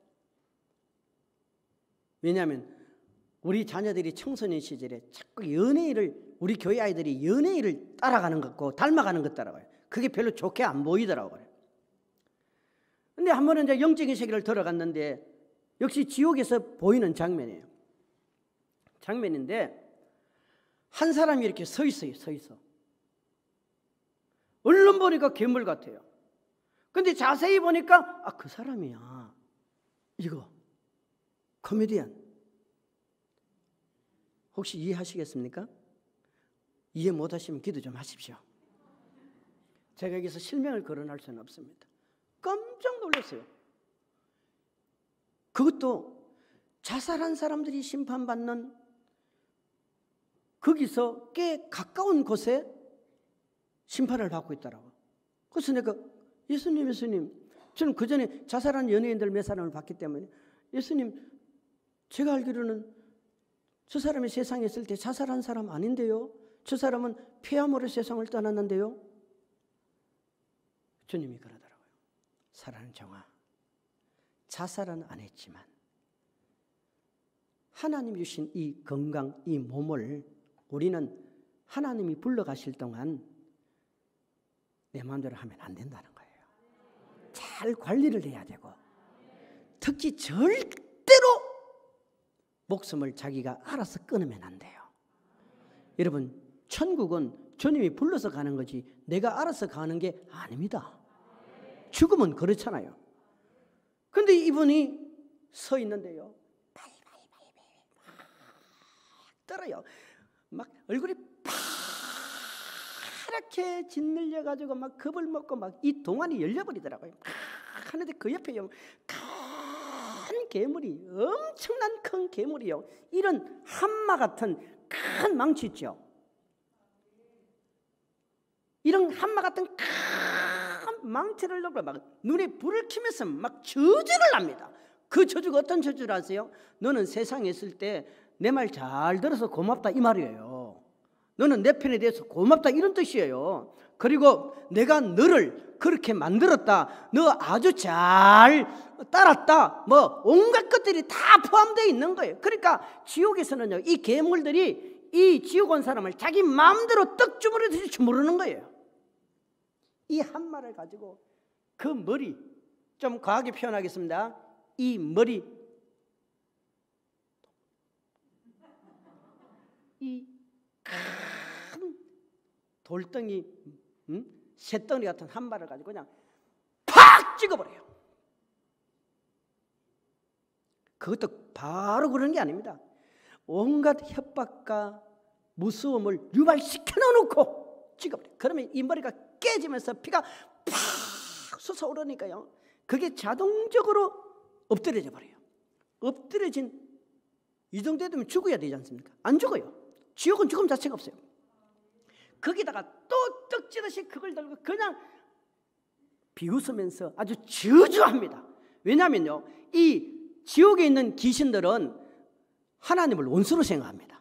왜냐하면 우리 자녀들이 청소년 시절에 자꾸 연예인을 우리 교회 아이들이 연예인을 따라가는 것 같고 닮아가는 것 따라가요. 그게 별로 좋게 안 보이더라고요. 근데 한 번은 이제 영적인 세계를 들어갔는데 역시 지옥에서 보이는 장면이에요. 장면인데 한 사람이 이렇게 서 있어요. 서 있어. 얼른 보니까 괴물 같아요. 근데 자세히 보니까 아 그 사람이야. 이거 코미디언. 혹시 이해하시겠습니까? 이해 못하시면 기도 좀 하십시오. 제가 여기서 실명을 거론할 수는 없습니다. 깜짝 놀랐어요. 그것도 자살한 사람들이 심판받는 거기서 꽤 가까운 곳에 심판을 받고 있더라고. 그래서 내가 예수님, 예수님, 저는 그 전에 자살한 연예인들 몇 사람을 봤기 때문에 예수님, 제가 알기로는 저 사람이 세상에 있을 때 자살한 사람 아닌데요. 저 사람은 폐암으로 세상을 떠났는데요. 주님이 그러더라고요. 사랑하는 정아, 자살은 안 했지만 하나님 주신 이 건강, 이 몸을 우리는 하나님이 불러가실 동안 내 마음대로 하면 안 된다는 거예요. 잘 관리를 해야 되고 특히 절대로 목숨을 자기가 알아서 끊으면 안 돼요. 여러분, 천국은 주님이 불러서 가는 거지 내가 알아서 가는 게 아닙니다. 죽음은 그렇잖아요. 근데 이분이 서 있는데요. 떨어요. 막 얼굴이 파랗게 짓눌려 가지고 막 겁을 먹고 막 이 동안이 열려버리더라고요. 하는데 그 옆에요 큰 괴물이 엄청난 큰 괴물이요. 이런 한마 같은 큰 망치 있죠. 이런 한마 같은 큰 망치를 놓고 막 눈에 불을 켜면서 막 저주를 합니다. 그 저주가 어떤 저주를 아세요? 너는 세상에 있을 때 내 말 잘 들어서 고맙다 이 말이에요. 너는 내 편에 대해서 고맙다 이런 뜻이에요. 그리고 내가 너를 그렇게 만들었다. 너 아주 잘 따랐다. 뭐 온갖 것들이 다 포함되어 있는 거예요. 그러니까 지옥에서는요. 이 괴물들이 이 지옥 온 사람을 자기 마음대로 떡 주무르듯이 주무르는 거예요. 이 한 말을 가지고 그 머리 좀 과하게 표현하겠습니다. 이 머리 이 큰 돌덩이, 음? 새덩이 같은 한 발을 가지고 그냥 팍 찍어버려요. 그것도 바로 그런 게 아닙니다. 온갖 협박과 무서움을 유발시켜 놓고 찍어버려. 그러면 이 머리가 깨지면서 피가 팍 솟아오르니까요. 그게 자동적으로 엎드려져 버려요. 엎드려진 이 정도 되면 죽어야 되지 않습니까? 안 죽어요. 지옥은 죽음 자체가 없어요. 거기다가 또 떡지듯이 그걸 들고 그냥 비웃으면서 아주 저주합니다. 왜냐하면요, 이 지옥에 있는 귀신들은 하나님을 원수로 생각합니다.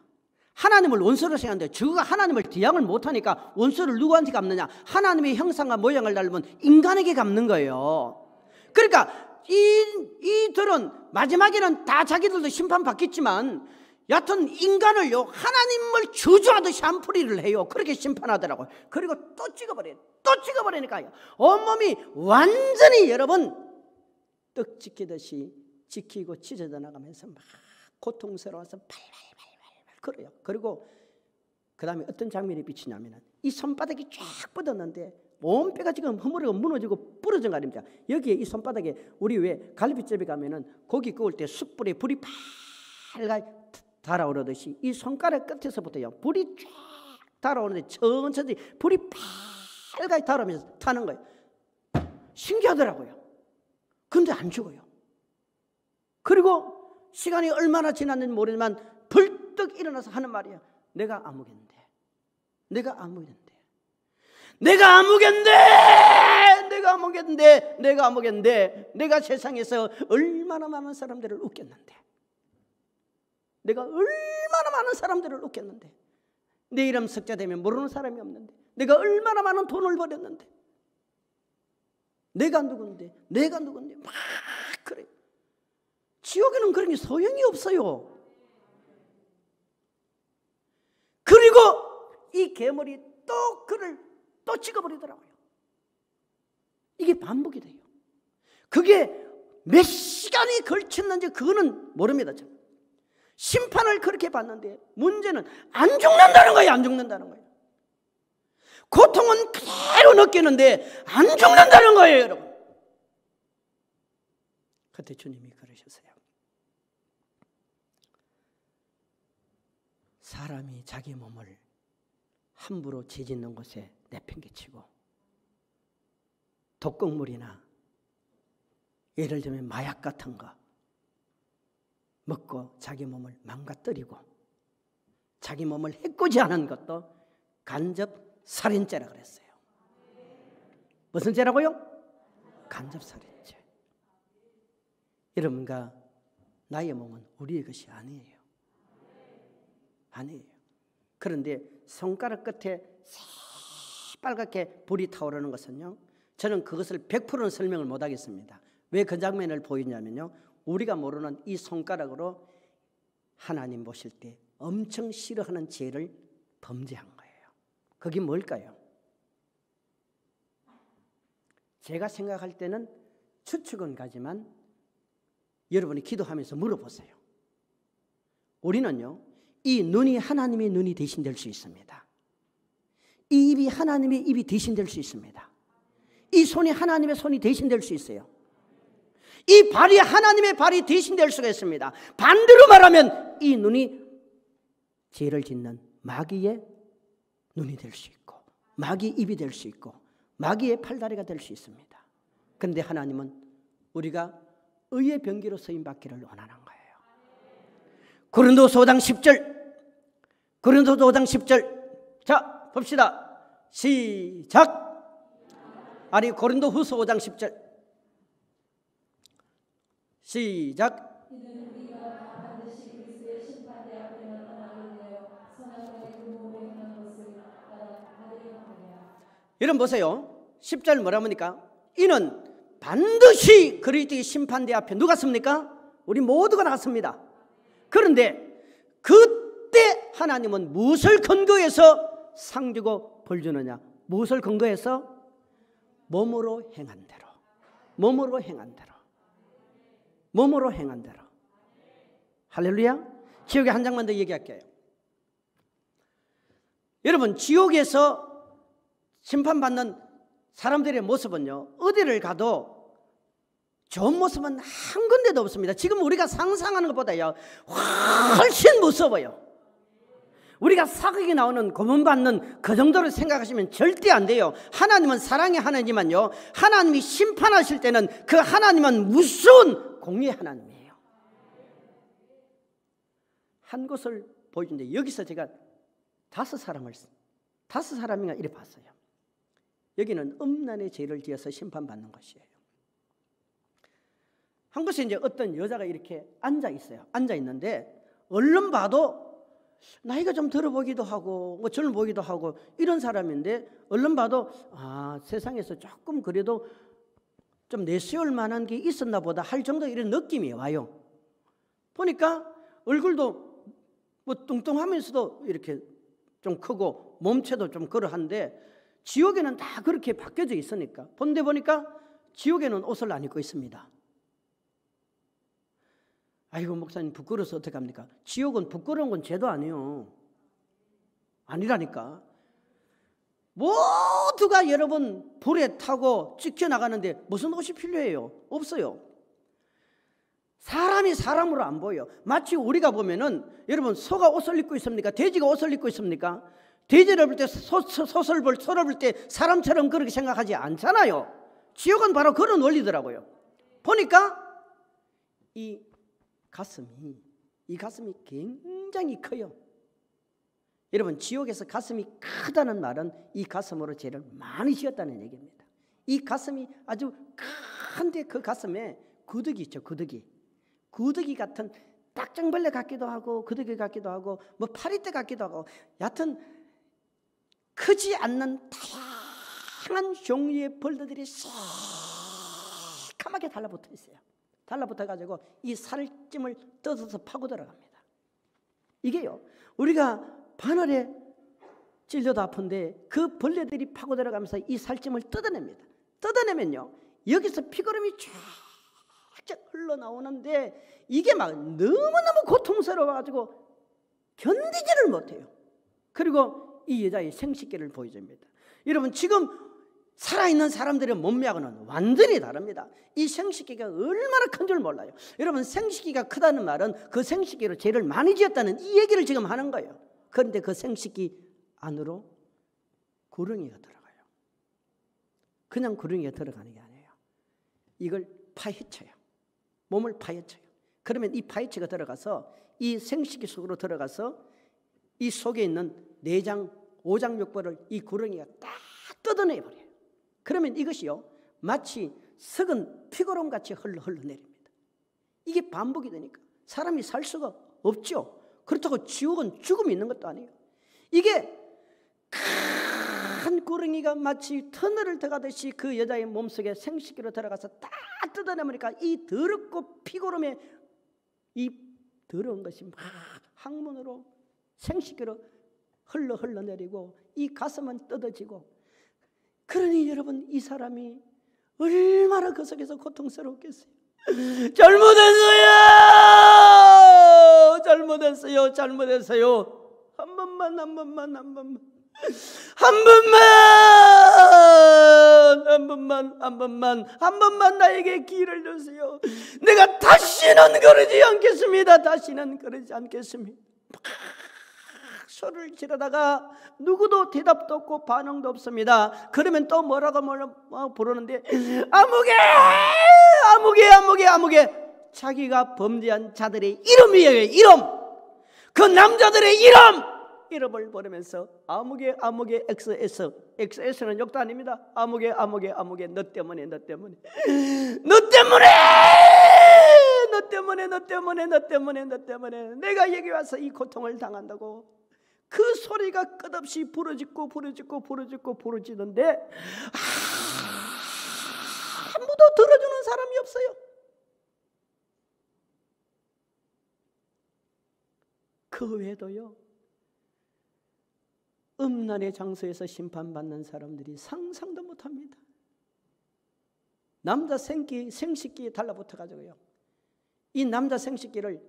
하나님을 원수로 생각하는데 저가 하나님을 디양을 못하니까 원수를 누구한테 갚느냐? 하나님의 형상과 모양을 닮은 인간에게 갚는 거예요. 그러니까 이, 이들은 마지막에는 다 자기들도 심판받겠지만 여하튼 인간을요 하나님을 저주하듯이 한풀이를 해요 그렇게 심판하더라고요 그리고 또 찍어버려요 또 찍어버리니까요 온몸이 완전히 여러분 떡 지키듯이 지키고 찢어져 나가면서 막 고통스러워서 발발발 그래요 그리고 그 다음에 어떤 장면이 비치냐면 이 손바닥이 쫙 뻗었는데 온 뼈가 지금 허물어가 무너지고 부러진 거 아닙니까 여기에 이 손바닥에 우리 왜 갈비집에 가면은 고기 구울 때 숯불에 불이 팔가 달아오르듯이 이 손가락 끝에서부터요 불이 쫙 달아오는데 천천히 불이 팔가이 달아오면서 타는 거예요. 신기하더라고요. 근데 안 죽어요. 그리고 시간이 얼마나 지났는지 모르지만 벌떡 일어나서 하는 말이야. 내가 아무겠는데. 내가 아무겠는데. 내가 아무겠는데. 내가 아무겠는데. 내가 아무겠는데. 내가 세상에서 얼마나 많은 사람들을 웃겼는데. 내가 얼마나 많은 사람들을 웃겼는데 내 이름 석자 되면 모르는 사람이 없는데 내가 얼마나 많은 돈을 벌였는데 내가 누군데 내가 누군데 막 그래 지옥에는 그런 게 소용이 없어요 그리고 이 괴물이 또 그를 또 찍어버리더라고요 이게 반복이 돼요 그게 몇 시간이 걸쳤는지 그거는 모릅니다 저는. 심판을 그렇게 받는데 문제는 안 죽는다는 거예요. 안 죽는다는 거예요. 고통은 그대로 느끼는데 안 죽는다는 거예요, 여러분. 그때 주님이 그러셨어요. 사람이 자기 몸을 함부로 재짓는 곳에 내팽개치고 독극물이나 예를 들면 마약 같은 거 먹고 자기 몸을 망가뜨리고 자기 몸을 해코지하는 것도 간접 살인죄라 그랬어요. 무슨 죄라고요? 간접 살인죄. 여러분과 나의 몸은 우리의 것이 아니에요. 아니에요. 그런데 손가락 끝에 새빨갛게 불이 타오르는 것은요. 저는 그것을 100%는 설명을 못 하겠습니다. 왜 그 장면을 보이냐면요. 우리가 모르는 이 손가락으로 하나님 보실 때 엄청 싫어하는 죄를 범죄한 거예요. 그게 뭘까요? 제가 생각할 때는 추측은 가지만 여러분이 기도하면서 물어보세요. 우리는요, 이 눈이 하나님의 눈이 대신될 수 있습니다. 이 입이 하나님의 입이 대신될 수 있습니다. 이 손이 하나님의 손이 대신될 수 있어요. 이 발이 하나님의 발이 대신될 수가 있습니다. 반대로 말하면 이 눈이 죄를 짓는 마귀의 눈이 될 수 있고 마귀 입이 될 수 있고 마귀의 팔다리가 될 수 있습니다. 그런데 하나님은 우리가 의의 병기로 쓰임 받기를 원하는 거예요. 고린도서 5장 10절 고린도서 5장 10절 자 봅시다. 시작 아니 고린도 후서 5장 10절 시작. 여러분 보세요. 10절 뭐라 합니까? 이는 반드시 그리스도의 심판대 앞에 누가 섭니까? 우리 모두가 나섭니다. 그런데 그때 하나님은 무엇을 근거해서 상 주고 벌 주느냐? 무엇을 근거해서 몸으로 행한 대로. 몸으로 행한 대로. 몸으로 행한 대로. 할렐루야. 지옥에 한 장만 더 얘기할게요. 여러분, 지옥에서 심판받는 사람들의 모습은요, 어디를 가도 좋은 모습은 한 군데도 없습니다. 지금 우리가 상상하는 것보다요, 훨씬 무서워요. 우리가 사극에 나오는 고문받는 그 정도로 생각하시면 절대 안 돼요. 하나님은 사랑의 하나님만요. 하나님이 심판하실 때는 그 하나님은 무서운 공의 하나님이에요. 한 곳을 보여준데 여기서 제가 다섯 사람을 다섯 사람인가 이래 봤어요. 여기는 음란의 죄를 지어서 심판받는 것이에요. 한 곳에 이제 어떤 여자가 이렇게 앉아 있어요. 앉아 있는데 얼른 봐도 나이가 좀 들어 보기도 하고 뭐 젊어 보기도 하고 이런 사람인데 얼른 봐도 아 세상에서 조금 그래도 좀 내세울 만한 게 있었나 보다 할 정도 이런 느낌이 와요. 보니까 얼굴도 뭐 뚱뚱하면서도 이렇게 좀 크고 몸체도 좀 그러한데 지옥에는 다 그렇게 바뀌어져 있으니까 본데 보니까 지옥에는 옷을 안 입고 있습니다. 아이고 목사님 부끄러워서 어떡합니까? 지옥은 부끄러운 건 죄도 아니에요. 아니라니까. 모두가 여러분 불에 타고 찍혀 나가는데 무슨 옷이 필요해요? 없어요. 사람이 사람으로 안 보여. 마치 우리가 보면은 여러분 소가 옷을 입고 있습니까? 돼지가 옷을 입고 있습니까? 돼지를 볼 때, 소설 볼, 소를 볼 때 사람처럼 그렇게 생각하지 않잖아요. 지옥은 바로 그런 원리더라고요. 보니까 이 가슴이 이 가슴이 굉장히 커요. 여러분 지옥에서 가슴이 크다는 말은 이 가슴으로 죄를 많이 지었다는 얘기입니다. 이 가슴이 아주 큰데 그 가슴에 구더기 있죠, 구더기. 구더기 같은 딱정벌레 같기도 하고 구더기 같기도 하고 뭐 파리떼 같기도 하고 여하튼 크지 않는 다양한 종류의 벌레들이 새까맣게 달라붙어 있어요. 달라붙어 가지고 이 살찜을 뜯어서 파고 들어갑니다. 이게요. 우리가 바늘에 찔려도 아픈데 그 벌레들이 파고 들어가면서 이 살찜을 뜯어냅니다. 뜯어내면요. 여기서 피거름이 쫙쫙 흘러나오는데 이게 막 너무너무 고통스러워 가지고 견디지를 못해요. 그리고 이 여자의 생식기를 보여줍니다. 여러분 지금 살아있는 사람들의 몸매하고는 완전히 다릅니다. 이 생식기가 얼마나 큰 줄 몰라요. 여러분 생식기가 크다는 말은 그 생식기로 죄를 많이 지었다는 이 얘기를 지금 하는 거예요. 그런데 그 생식기 안으로 구렁이가 들어가요. 그냥 구렁이가 들어가는 게 아니에요. 이걸 파헤쳐요. 몸을 파헤쳐요. 그러면 이 파헤치가 들어가서 이 생식기 속으로 들어가서 이 속에 있는 내장, 오장육부를 이 구렁이가 딱 뜯어내 버려요. 그러면 이것이요 마치 썩은 피고름 같이 흘러 흘러내립니다. 이게 반복이 되니까 사람이 살 수가 없죠. 그렇다고 지옥은 죽음이 있는 것도 아니에요. 이게 큰 구렁이가 마치 터널을 들어가듯이 그 여자의 몸속에 생식기로 들어가서 딱 뜯어내보니까 이 더럽고 피고름에 이 더러운 것이 막 항문으로 생식기로 흘러 흘러내리고 이 가슴은 뜯어지고 그러니 여러분 이 사람이 얼마나 그 속에서 고통스럽겠어요. 잘못했어요. 잘못했어요. 잘못했어요. 한 번만 한 번만 한 번만 한 번만 한 번만 한 번만 한 번만 나에게 기회를 주세요. 내가 다시는 그러지 않겠습니다. 다시는 그러지 않겠습니다. 소리를 지르다가 누구도 대답도 없고 반응도 없습니다. 그러면 또 뭐라고 뭐라고 부르는데 아무개 아무개 아무개 아무개 자기가 범죄한 자들의 이름이에요. 이름. 그 남자들의 이름. 이름을 부르면서 아무개 아무개 XS XS는 욕도 아닙니다. 아무개 아무개 아무개 너 때문에 너 때문에 너 때문에 너 때문에 너 때문에 너 때문에 너 때문에 내가 여기 와서 이 고통을 당한다고 그 소리가 끝없이 부러지고 부러지고 부러지고 부러지는데 아무도 들어주는 사람이 없어요. 그 외에도요. 음란의 장소에서 심판받는 사람들이 상상도 못합니다. 남자 생기, 생식기에 달라붙어 가지고요. 이 남자 생식기를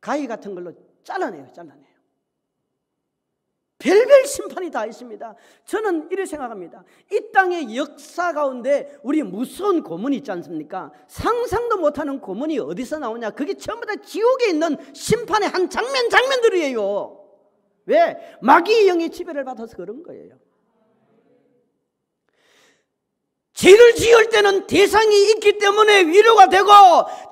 가위 같은 걸로 잘라내요, 잘라내요. 별별 심판이 다 있습니다. 저는 이렇게 생각합니다. 이 땅의 역사 가운데 우리 무서운 고문이 있지 않습니까? 상상도 못하는 고문이 어디서 나오냐? 그게 전부 다 지옥에 있는 심판의 한 장면 장면들이에요. 왜? 마귀의 영의 지배를 받아서 그런 거예요. 죄를 지을 때는 대상이 있기 때문에 위로가 되고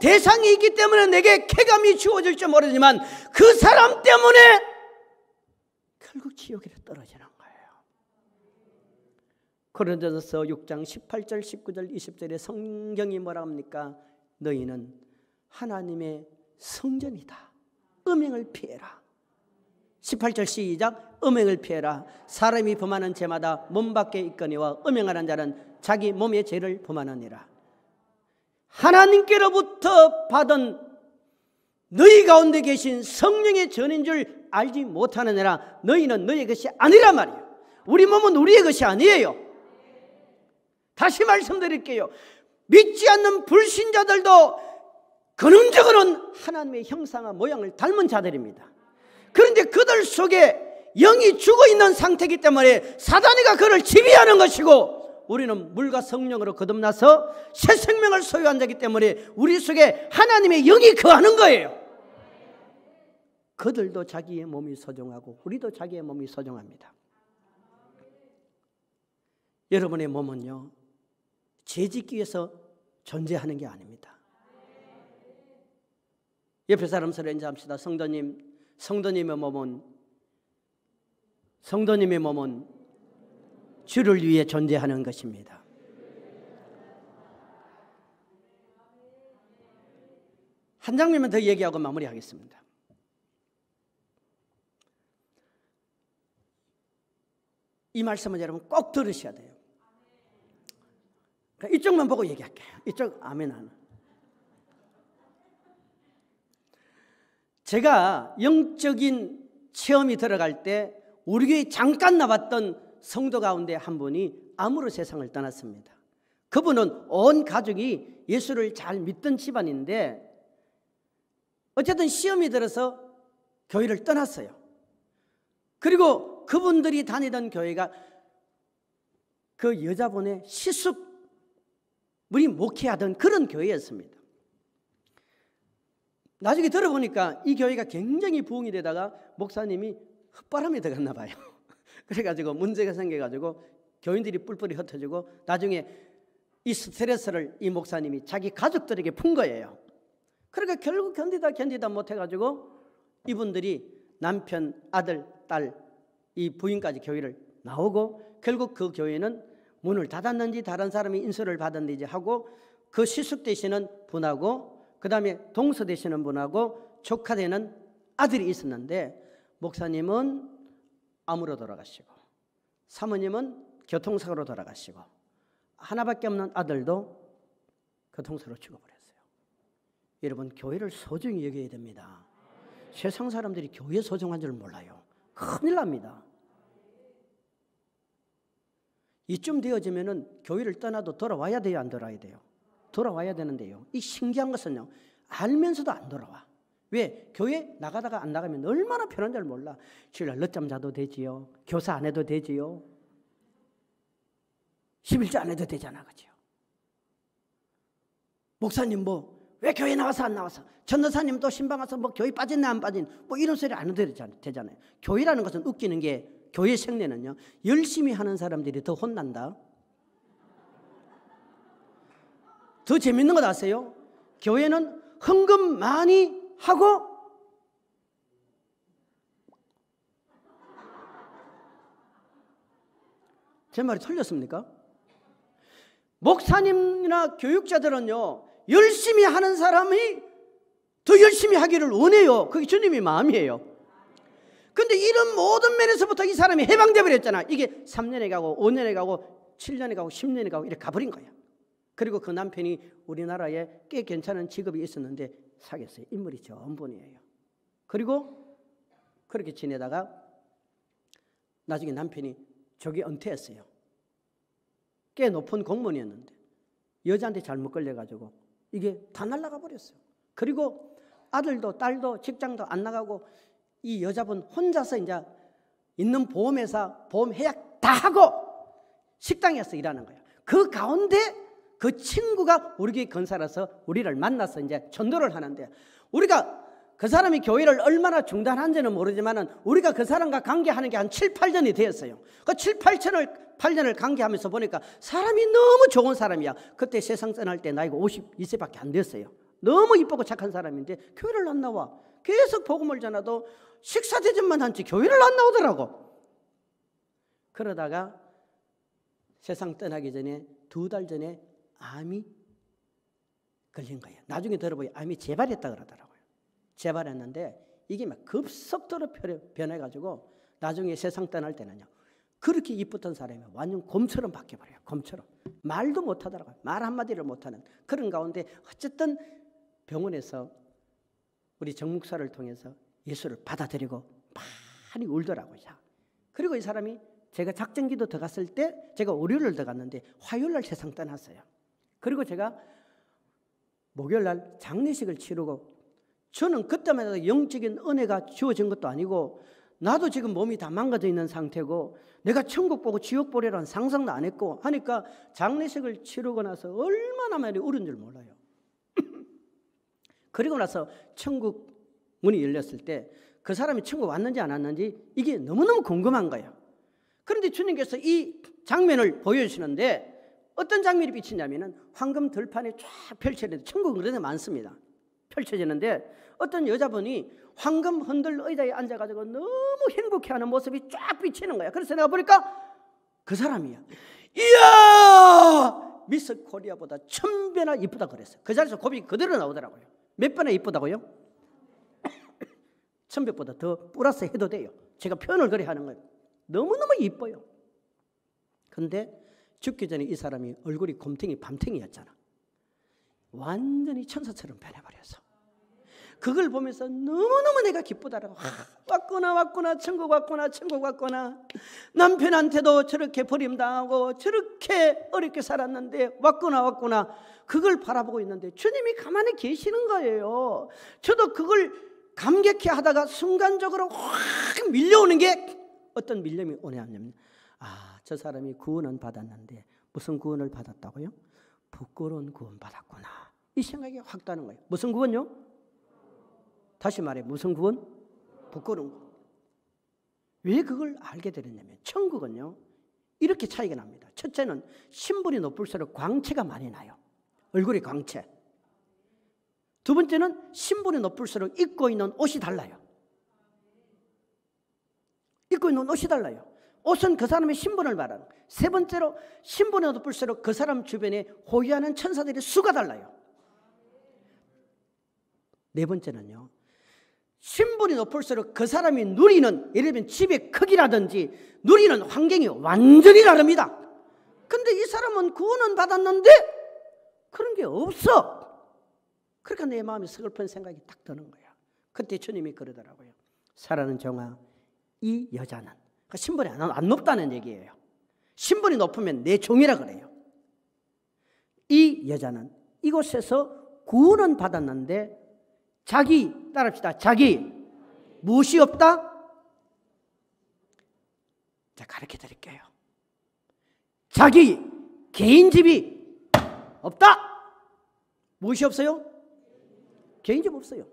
대상이 있기 때문에 내게 쾌감이 주어질지 모르지만 그 사람 때문에 결국 지옥에 떨어지는 거예요. 고린도서 6장 18절, 19절, 20절에 성경이 뭐라 합니까? 너희는 하나님의 성전이다. 음행을 피해라. 18절 시작. 음행을 피해라. 사람이 범하는 죄마다 몸 밖에 있거니와 음행하는 자는 자기 몸의 죄를 범하느니라. 하나님께로부터 받은 너희 가운데 계신 성령의 전인 줄 알지 못하느니라. 너희는 너희 것이 아니라 말이에요. 우리 몸은 우리의 것이 아니에요. 다시 말씀드릴게요. 믿지 않는 불신자들도 근원적으로는 하나님의 형상과 모양을 닮은 자들입니다. 그런데 그들 속에 영이 죽어 있는 상태이기 때문에 사단이가 그를 지배하는 것이고 우리는 물과 성령으로 거듭나서 새 생명을 소유한 자기 때문에 우리 속에 하나님의 영이 거하는 거예요. 그들도 자기의 몸이 소중하고 우리도 자기의 몸이 소중합니다. 여러분의 몸은요, 죄짓기 위해서 존재하는 게 아닙니다. 옆에 사람 서로 인사합시다. 성도님, 성도님의 몸은 성도님의 몸은 주를 위해 존재하는 것입니다. 한 장면만 더 얘기하고 마무리하겠습니다. 이 말씀은 여러분 꼭 들으셔야 돼요. 그러니까 이쪽만 보고 얘기할게요. 이쪽 아멘 안. 제가 영적인 체험이 들어갈 때 우리 교회 잠깐 나왔던 성도 가운데 한 분이 암으로 세상을 떠났습니다. 그분은 온 가족이 예수를 잘 믿던 집안인데 어쨌든 시험이 들어서 교회를 떠났어요. 그리고 그분들이 다니던 교회가 그 여자분의 시숙 우리 목회하던 그런 교회였습니다. 나중에 들어보니까 이 교회가 굉장히 부흥이 되다가 목사님이 흙바람에 들어갔나 봐요. 그래가지고 문제가 생겨가지고 교인들이 뿔뿔이 흩어지고 나중에 이 스트레스를 이 목사님이 자기 가족들에게 푼 거예요. 그러니까 결국 견디다 견디다 못해가지고 이분들이 남편, 아들, 딸, 이 부인까지 교회를 나오고 결국 그 교회는 문을 닫았는지 다른 사람이 인수를 받았는지 하고 그 시숙 되시는 분하고 그 다음에 동서 되시는 분하고 조카 되는 아들이 있었는데 목사님은 암으로 돌아가시고 사모님은 교통사고로 돌아가시고 하나밖에 없는 아들도 교통사고로 죽어버렸어요. 여러분 교회를 소중히 여겨야 됩니다. 세상 사람들이 교회 소중한 줄 몰라요. 큰일 납니다. 이쯤 되어지면은 교회를 떠나도 돌아와야 돼요, 안 돌아와야 돼요? 돌아와야 되는데요. 이 신기한 것은요, 알면서도 안 돌아와. 왜? 교회 나가다가 안 나가면 얼마나 편한 줄 몰라. 주일날 늦잠 자도 되지요. 교사 안 해도 되지요. 11조 안 해도 되잖아. 그죠? 목사님 뭐, 왜 교회 나와서 안 나와서? 전도사님 또 신방 가서 뭐 교회 빠졌네 안 빠진 뭐 이런 소리 안 해도 되잖아요. 교회라는 것은 웃기는 게 교회 생내는요. 열심히 하는 사람들이 더 혼난다. 더 재밌는 것 아세요? 교회는 헌금 많이 하고 제 말이 틀렸습니까? 목사님이나 교육자들은요, 열심히 하는 사람이 더 열심히 하기를 원해요. 그게 주님의 마음이에요. 근데 이런 모든 면에서부터 이 사람이 해방돼 버렸잖아. 이게 3년에 가고 5년에 가고 7년에 가고 10년에 가고 이렇게 가버린 거야. 그리고 그 남편이 우리나라에 꽤 괜찮은 직업이 있었는데 사귀었어요. 인물이 전분이에요. 그리고 그렇게 지내다가 나중에 남편이 저기 은퇴했어요. 꽤 높은 공무원이었는데 여자한테 잘못 걸려가지고 이게 다 날라가 버렸어요. 그리고 아들도 딸도 직장도 안 나가고 이 여자분 혼자서 이제 있는 보험회사 보험 해약 다 하고 식당에서 일하는 거예요. 그 가운데 그 친구가 우리 교회 건사라서 우리를 만나서 이제 전도를 하는데 우리가 그 사람이 교회를 얼마나 중단한지는 모르지만 우리가 그 사람과 관계하는 게 한 7, 8년이 되었어요. 그 7, 8년을, 8년을 관계하면서 보니까 사람이 너무 좋은 사람이야. 그때 세상 떠날 때 나이가 52세밖에 안 됐어요. 너무 이쁘고 착한 사람인데 교회를 안 나와. 계속 복음을 전하도 식사 대접만 한지 교회를 안 나오더라고. 그러다가 세상 떠나기 전에 두 달 전에 암이 걸린 거예요. 나중에 들어보니 암이 재발했다 그러더라고요. 재발했는데 이게 막 급속도로 변해가지고 나중에 세상 떠날 때는요. 그렇게 이뻤던 사람이 완전 곰처럼 바뀌어버려요. 곰처럼. 말도 못하더라고요. 말 한마디를 못하는 그런 가운데 어쨌든 병원에서 우리 정목사를 통해서 예수를 받아들이고 많이 울더라고요. 그리고 이 사람이 제가 작전기도 들어갔을 때 제가 월요일을 들어갔는데 화요일날 세상 떠났어요. 그리고 제가 목요일날 장례식을 치르고 저는 그때마다 영적인 은혜가 주어진 것도 아니고 나도 지금 몸이 다 망가져 있는 상태고 내가 천국 보고 지옥 보리라는 상상도 안 했고 하니까 장례식을 치르고 나서 얼마나 많이 울은 줄 몰라요. 그리고 나서 천국 문이 열렸을 때 그 사람이 천국 왔는지 안 왔는지 이게 너무너무 궁금한 거예요. 그런데 주님께서 이 장면을 보여주시는데 어떤 장면이 비치냐면은 황금 들판에 쫙 펼쳐지는데 천국은 데 많습니다. 펼쳐지는데 어떤 여자분이 황금 흔들 의자에 앉아가지고 너무 행복해하는 모습이 쫙 비치는 거야. 그래서 내가 보니까 그 사람이야. 이야! 미스 코리아보다 천 배나 이쁘다 그랬어요. 그 자리에서 고백이 그대로 나오더라고요. 몇 배나 이쁘다고요? 천 배보다 더 플러스 해도 돼요. 제가 표현을 그래 하는 거예요. 너무너무 이뻐요. 근데 죽기 전에 이 사람이 얼굴이 곰탱이 밤탱이였잖아. 완전히 천사처럼 변해버려서. 그걸 보면서 너무너무 내가 기쁘다라고. 왔구나, 왔구나, 천국 왔구나, 천국 왔구나. 남편한테도 저렇게 버림당하고 저렇게 어렵게 살았는데 왔구나, 왔구나. 그걸 바라보고 있는데 주님이 가만히 계시는 거예요. 저도 그걸 감격해 하다가 순간적으로 확 밀려오는 게 어떤 밀림이 오냐면 아, 저 사람이 구원은 받았는데 무슨 구원을 받았다고요? 부끄러운 구원 받았구나. 이 생각이 확 드는 거예요. 무슨 구원요? 다시 말해 무슨 구원? 부끄러운 구원. 왜 그걸 알게 되느냐면 천국은요. 이렇게 차이가 납니다. 첫째는 신분이 높을수록 광채가 많이 나요. 얼굴이 광채. 두 번째는 신분이 높을수록 입고 있는 옷이 달라요. 입고 있는 옷이 달라요. 옷은 그 사람의 신분을 말하는. 세 번째로 신분이 높을수록 그 사람 주변에 호위하는 천사들의 수가 달라요. 네 번째는요. 신분이 높을수록 그 사람이 누리는 예를 들면 집의 크기라든지 누리는 환경이 완전히 다릅니다. 근데 이 사람은 구원은 받았는데 그런 게 없어. 그러니까 내 마음에 서글픈 생각이 딱 드는 거야. 그때 주님이 그러더라고요. 사랑하는 정아, 이 여자는 그 신분이 안, 안 높다는 얘기예요. 신분이 높으면 내 종이라 그래요. 이 여자는 이곳에서 구원은 받았는데 자기 따라합시다. 자기 무엇이 없다? 자 가르쳐 드릴게요. 자기 개인 집이 없다. 무엇이 없어요? 개인 집 없어요.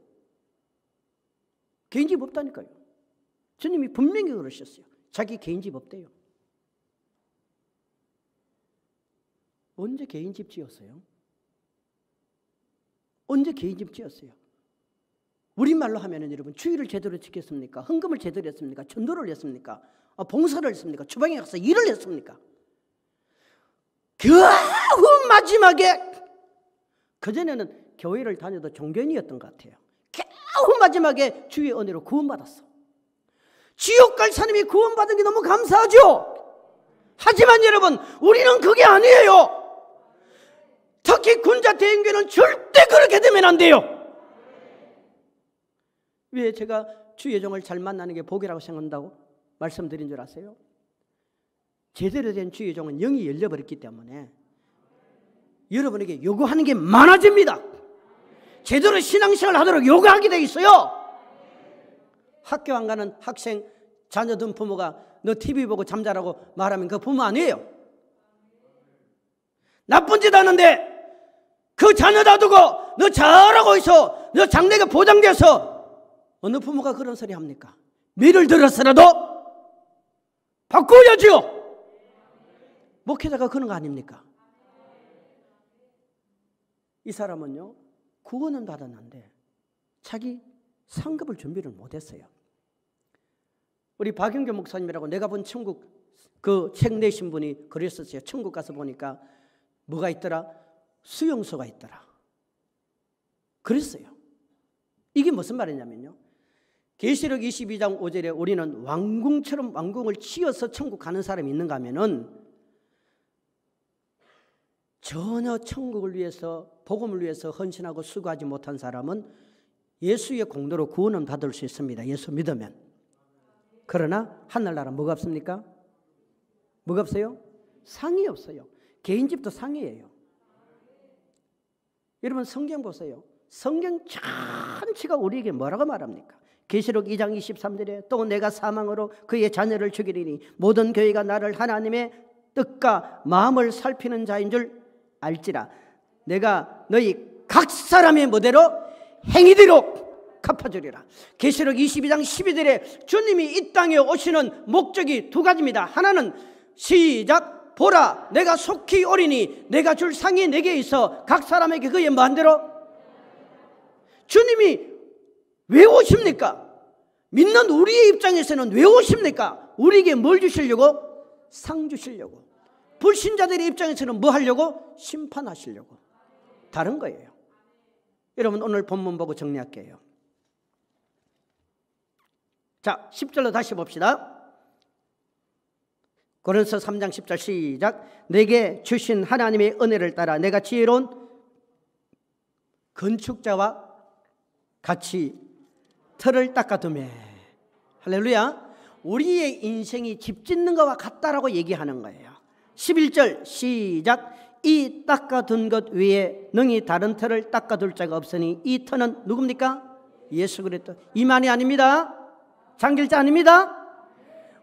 개인 집 없다니까요. 주님이 분명히 그러셨어요. 자기 개인 집 없대요. 언제 개인 집 지었어요? 언제 개인 집 지었어요? 우리말로 하면은 여러분 주의를 제대로 지켰습니까? 헌금을 제대로 했습니까? 전도를 했습니까? 어, 봉사를 했습니까? 주방에 가서 일을 했습니까? 겨우 마지막에 그전에는 교회를 다녀도 종교인이었던 것 같아요. 겨우 마지막에 주의 은혜로 구원받았어. 지옥 갈 사람이 구원받은 게 너무 감사하죠. 하지만 여러분, 우리는 그게 아니에요. 특히 군자 대행교는 절대 그렇게 되면 안 돼요. 왜 제가 주의 종을 잘 만나는 게 복이라고 생각한다고 말씀드린 줄 아세요? 제대로 된 주의 종은 영이 열려버렸기 때문에 여러분에게 요구하는 게 많아집니다. 제대로 신앙생활 하도록 요구하게 돼 있어요. 학교 안 가는 학생 자녀 둔 부모가 너 TV 보고 잠자라고 말하면 그 부모 아니에요. 나쁜 짓 하는데 그 자녀 놔두고 너 잘하고 있어. 너 장래가 보장돼서 어느 부모가 그런 소리 합니까? 미를 들었으라도 바꿔야지요. 목회자가 그런 거 아닙니까? 이 사람은요, 구원은 받았는데 자기 상급을 준비를 못했어요. 우리 박영교 목사님이라고 내가 본 천국 그 책 내신 분이 그랬었어요. 천국 가서 보니까 뭐가 있더라? 수용소가 있더라. 그랬어요. 이게 무슨 말이냐면요. 계시록 22장 5절에 우리는 왕궁처럼 왕궁을 치어서 천국 가는 사람이 있는가 하면은 전혀 천국을 위해서 복음을 위해서 헌신하고 수고하지 못한 사람은 예수의 공로로 구원은 받을 수 있습니다. 예수 믿으면. 그러나 하늘나라 뭐가 없습니까? 뭐가 없어요? 상이 없어요. 개인 집도 상이에요. 여러분 성경 보세요. 성경 전체가 우리에게 뭐라고 말합니까? 계시록 2장 23절에 또 내가 사망으로 그의 자녀를 죽이리니 모든 교회가 나를 하나님의 뜻과 마음을 살피는 자인 줄 알지라 내가 너희 각 사람의 모대로 행위대로 갚아주리라. 계시록 22장 12절에 주님이 이 땅에 오시는 목적이 두 가지입니다. 하나는 시작 보라 내가 속히 오리니 내가 줄 상이 내게 있어 각 사람에게 그의 마음대로 주님이 왜 오십니까? 믿는 우리의 입장에서는 왜 오십니까? 우리에게 뭘 주시려고? 상 주시려고. 불신자들의 입장에서는 뭐 하려고? 심판하시려고. 다른 거예요. 여러분 오늘 본문 보고 정리할게요. 자, 10절로 다시 봅시다. 고린서 3장 10절 시작. 내게 주신 하나님의 은혜를 따라 내가 지혜로운 건축자와 같이 틀을 닦아두매. 할렐루야. 우리의 인생이 집 짓는 것과 같다라고 얘기하는 거예요. 11절 시작. 이 닦아둔 것 외에 능히 다른 틀을 닦아둘 자가 없으니 이 터는 누굽니까? 예수 그리스도. 이만이 아닙니다. 장길자 아닙니다.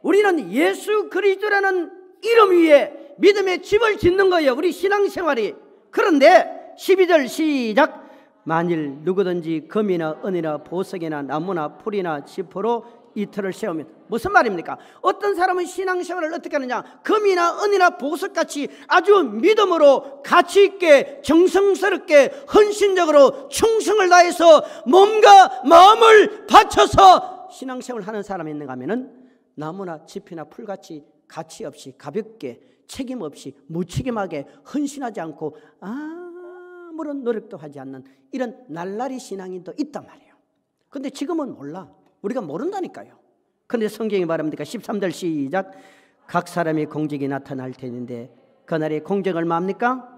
우리는 예수 그리스도라는 이름 위에 믿음의 집을 짓는 거예요. 우리 신앙생활이. 그런데 12절 시작. 만일 누구든지 금이나 은이나 보석이나 나무나 풀이나 지포로 이틀을 세우면 무슨 말입니까? 어떤 사람은 신앙생활을 어떻게 하느냐? 금이나 은이나 보석같이 아주 믿음으로 가치 있게 정성스럽게 헌신적으로 충성을 다해서 몸과 마음을 바쳐서 신앙생활을 하는 사람이 있는가 하면은 나무나 짚이나 풀같이 가치 없이 가볍게 책임 없이 무책임하게 헌신하지 않고 아무런 노력도 하지 않는 이런 날라리 신앙이 또 있단 말이에요. 근데 지금은 몰라. 우리가 모른다니까요. 근데 성경이 말합니까? 13절 시작. 각 사람의 공적이 나타날 테는데 그날의 공적 얼마입니까?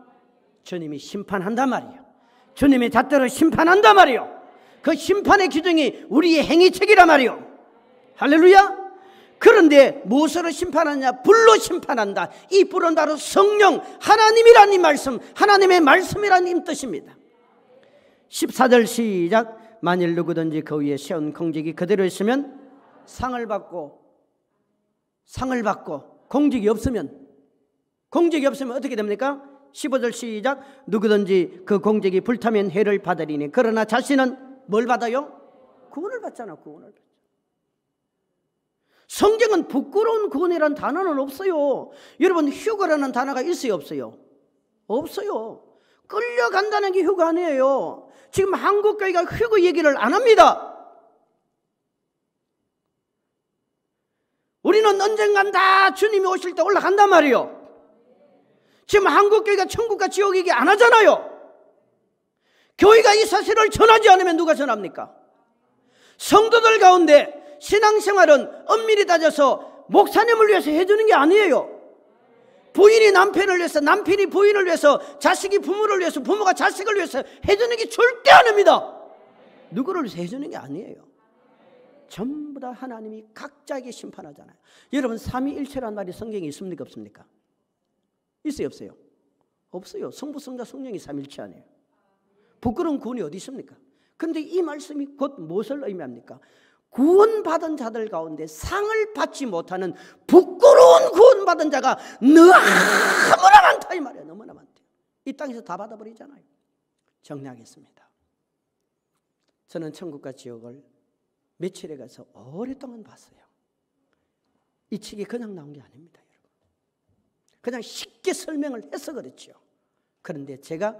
주님이 심판한단 말이에요. 주님이 잣대로 심판한단 말이에요. 그 심판의 규정이 우리의 행위책이란 말이에요. 할렐루야. 그런데 무엇으로 심판하냐? 불로 심판한다. 이 불은 바로 성령, 하나님이란 이 말씀, 하나님의 말씀이란 이 뜻입니다. 14절 시작. 만일 누구든지 그 위에 세운 공직이 그대로 있으면 상을 받고 상을 받고 공직이 없으면 공직이 없으면 어떻게 됩니까? 15절 시작 누구든지 그 공직이 불타면 해를 받으리니 그러나 자신은 뭘 받아요? 구원을 받잖아 구원을 성경은 부끄러운 구원이라는 단어는 없어요 여러분 휴거라는 단어가 있어요 없어요? 없어요 끌려간다는 게 휴거 아니에요 지금 한국 교회가 휴거 얘기를 안 합니다. 우리는 언젠간 다 주님이 오실 때 올라간단 말이요. 지금 한국 교회가 천국과 지옥 얘기 안 하잖아요. 교회가 이 사실을 전하지 않으면 누가 전합니까? 성도들 가운데 신앙생활은 엄밀히 따져서 목사님을 위해서 해주는 게 아니에요. 부인이 남편을 위해서 남편이 부인을 위해서 자식이 부모를 위해서 부모가 자식을 위해서 해주는 게 절대 아닙니다. 누구를 위해서 해주는 게 아니에요. 전부 다 하나님이 각자에게 심판하잖아요. 여러분 삼위일체란 말이 성경에 있습니까 없습니까? 있어요 없어요? 없어요. 성부 성자 성령이 삼일체 아니에요. 부끄러운 구원이 어디 있습니까? 근데 이 말씀이 곧 무엇을 의미합니까? 구원받은 자들 가운데 상을 받지 못하는 부끄러운 구원 받은 자가 너무나 많다 이 말이에요. 너무나 많대요. 이 땅에서 다 받아버리잖아요. 정리하겠습니다. 저는 천국과 지옥을 며칠에 가서 오랫동안 봤어요. 이 책이 그냥 나온 게 아닙니다, 여러분. 그냥 쉽게 설명을 해서 그렇죠. 그런데 제가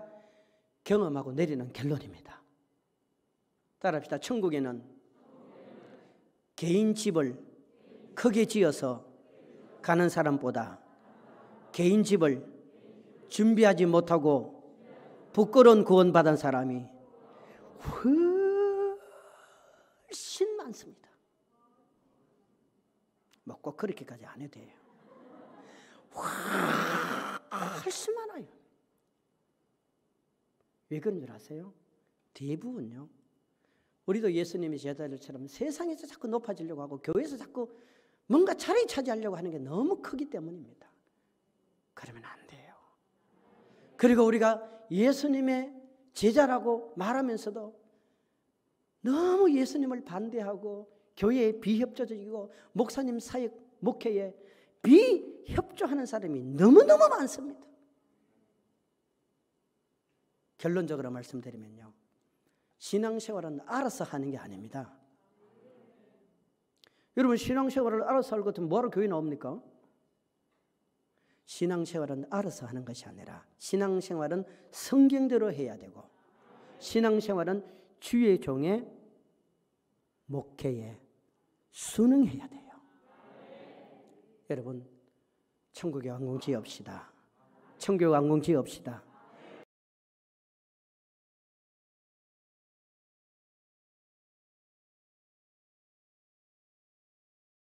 경험하고 내리는 결론입니다. 따라합시다. 천국에는 개인 집을 크게 지어서 가는 사람보다 개인 집을 준비하지 못하고 부끄러운 구원받은 사람이 훨씬 많습니다. 뭐꼭 그렇게까지 안 해도 돼요. 훨씬 많아요. 왜 그런 줄 아세요? 대부분요. 우리도 예수님의 제자들처럼 세상에서 자꾸 높아지려고 하고 교회에서 자꾸 뭔가 자리 차지하려고 하는 게 너무 크기 때문입니다. 그러면 안 돼요. 그리고 우리가 예수님의 제자라고 말하면서도 너무 예수님을 반대하고 교회에 비협조적이고 목사님 사역 목회에 비협조하는 사람이 너무너무 많습니다. 결론적으로 말씀드리면요. 신앙생활은 알아서 하는 게 아닙니다. 여러분 신앙생활을 알아서 할 것은 뭐하러 교회 나옵니까? 신앙생활은 알아서 하는 것이 아니라 신앙생활은 성경대로 해야 되고 신앙생활은 주의 종의 목회에 순응해야 돼요. 여러분 천국의 왕궁 지읍시다. 천국의 왕궁 지읍시다.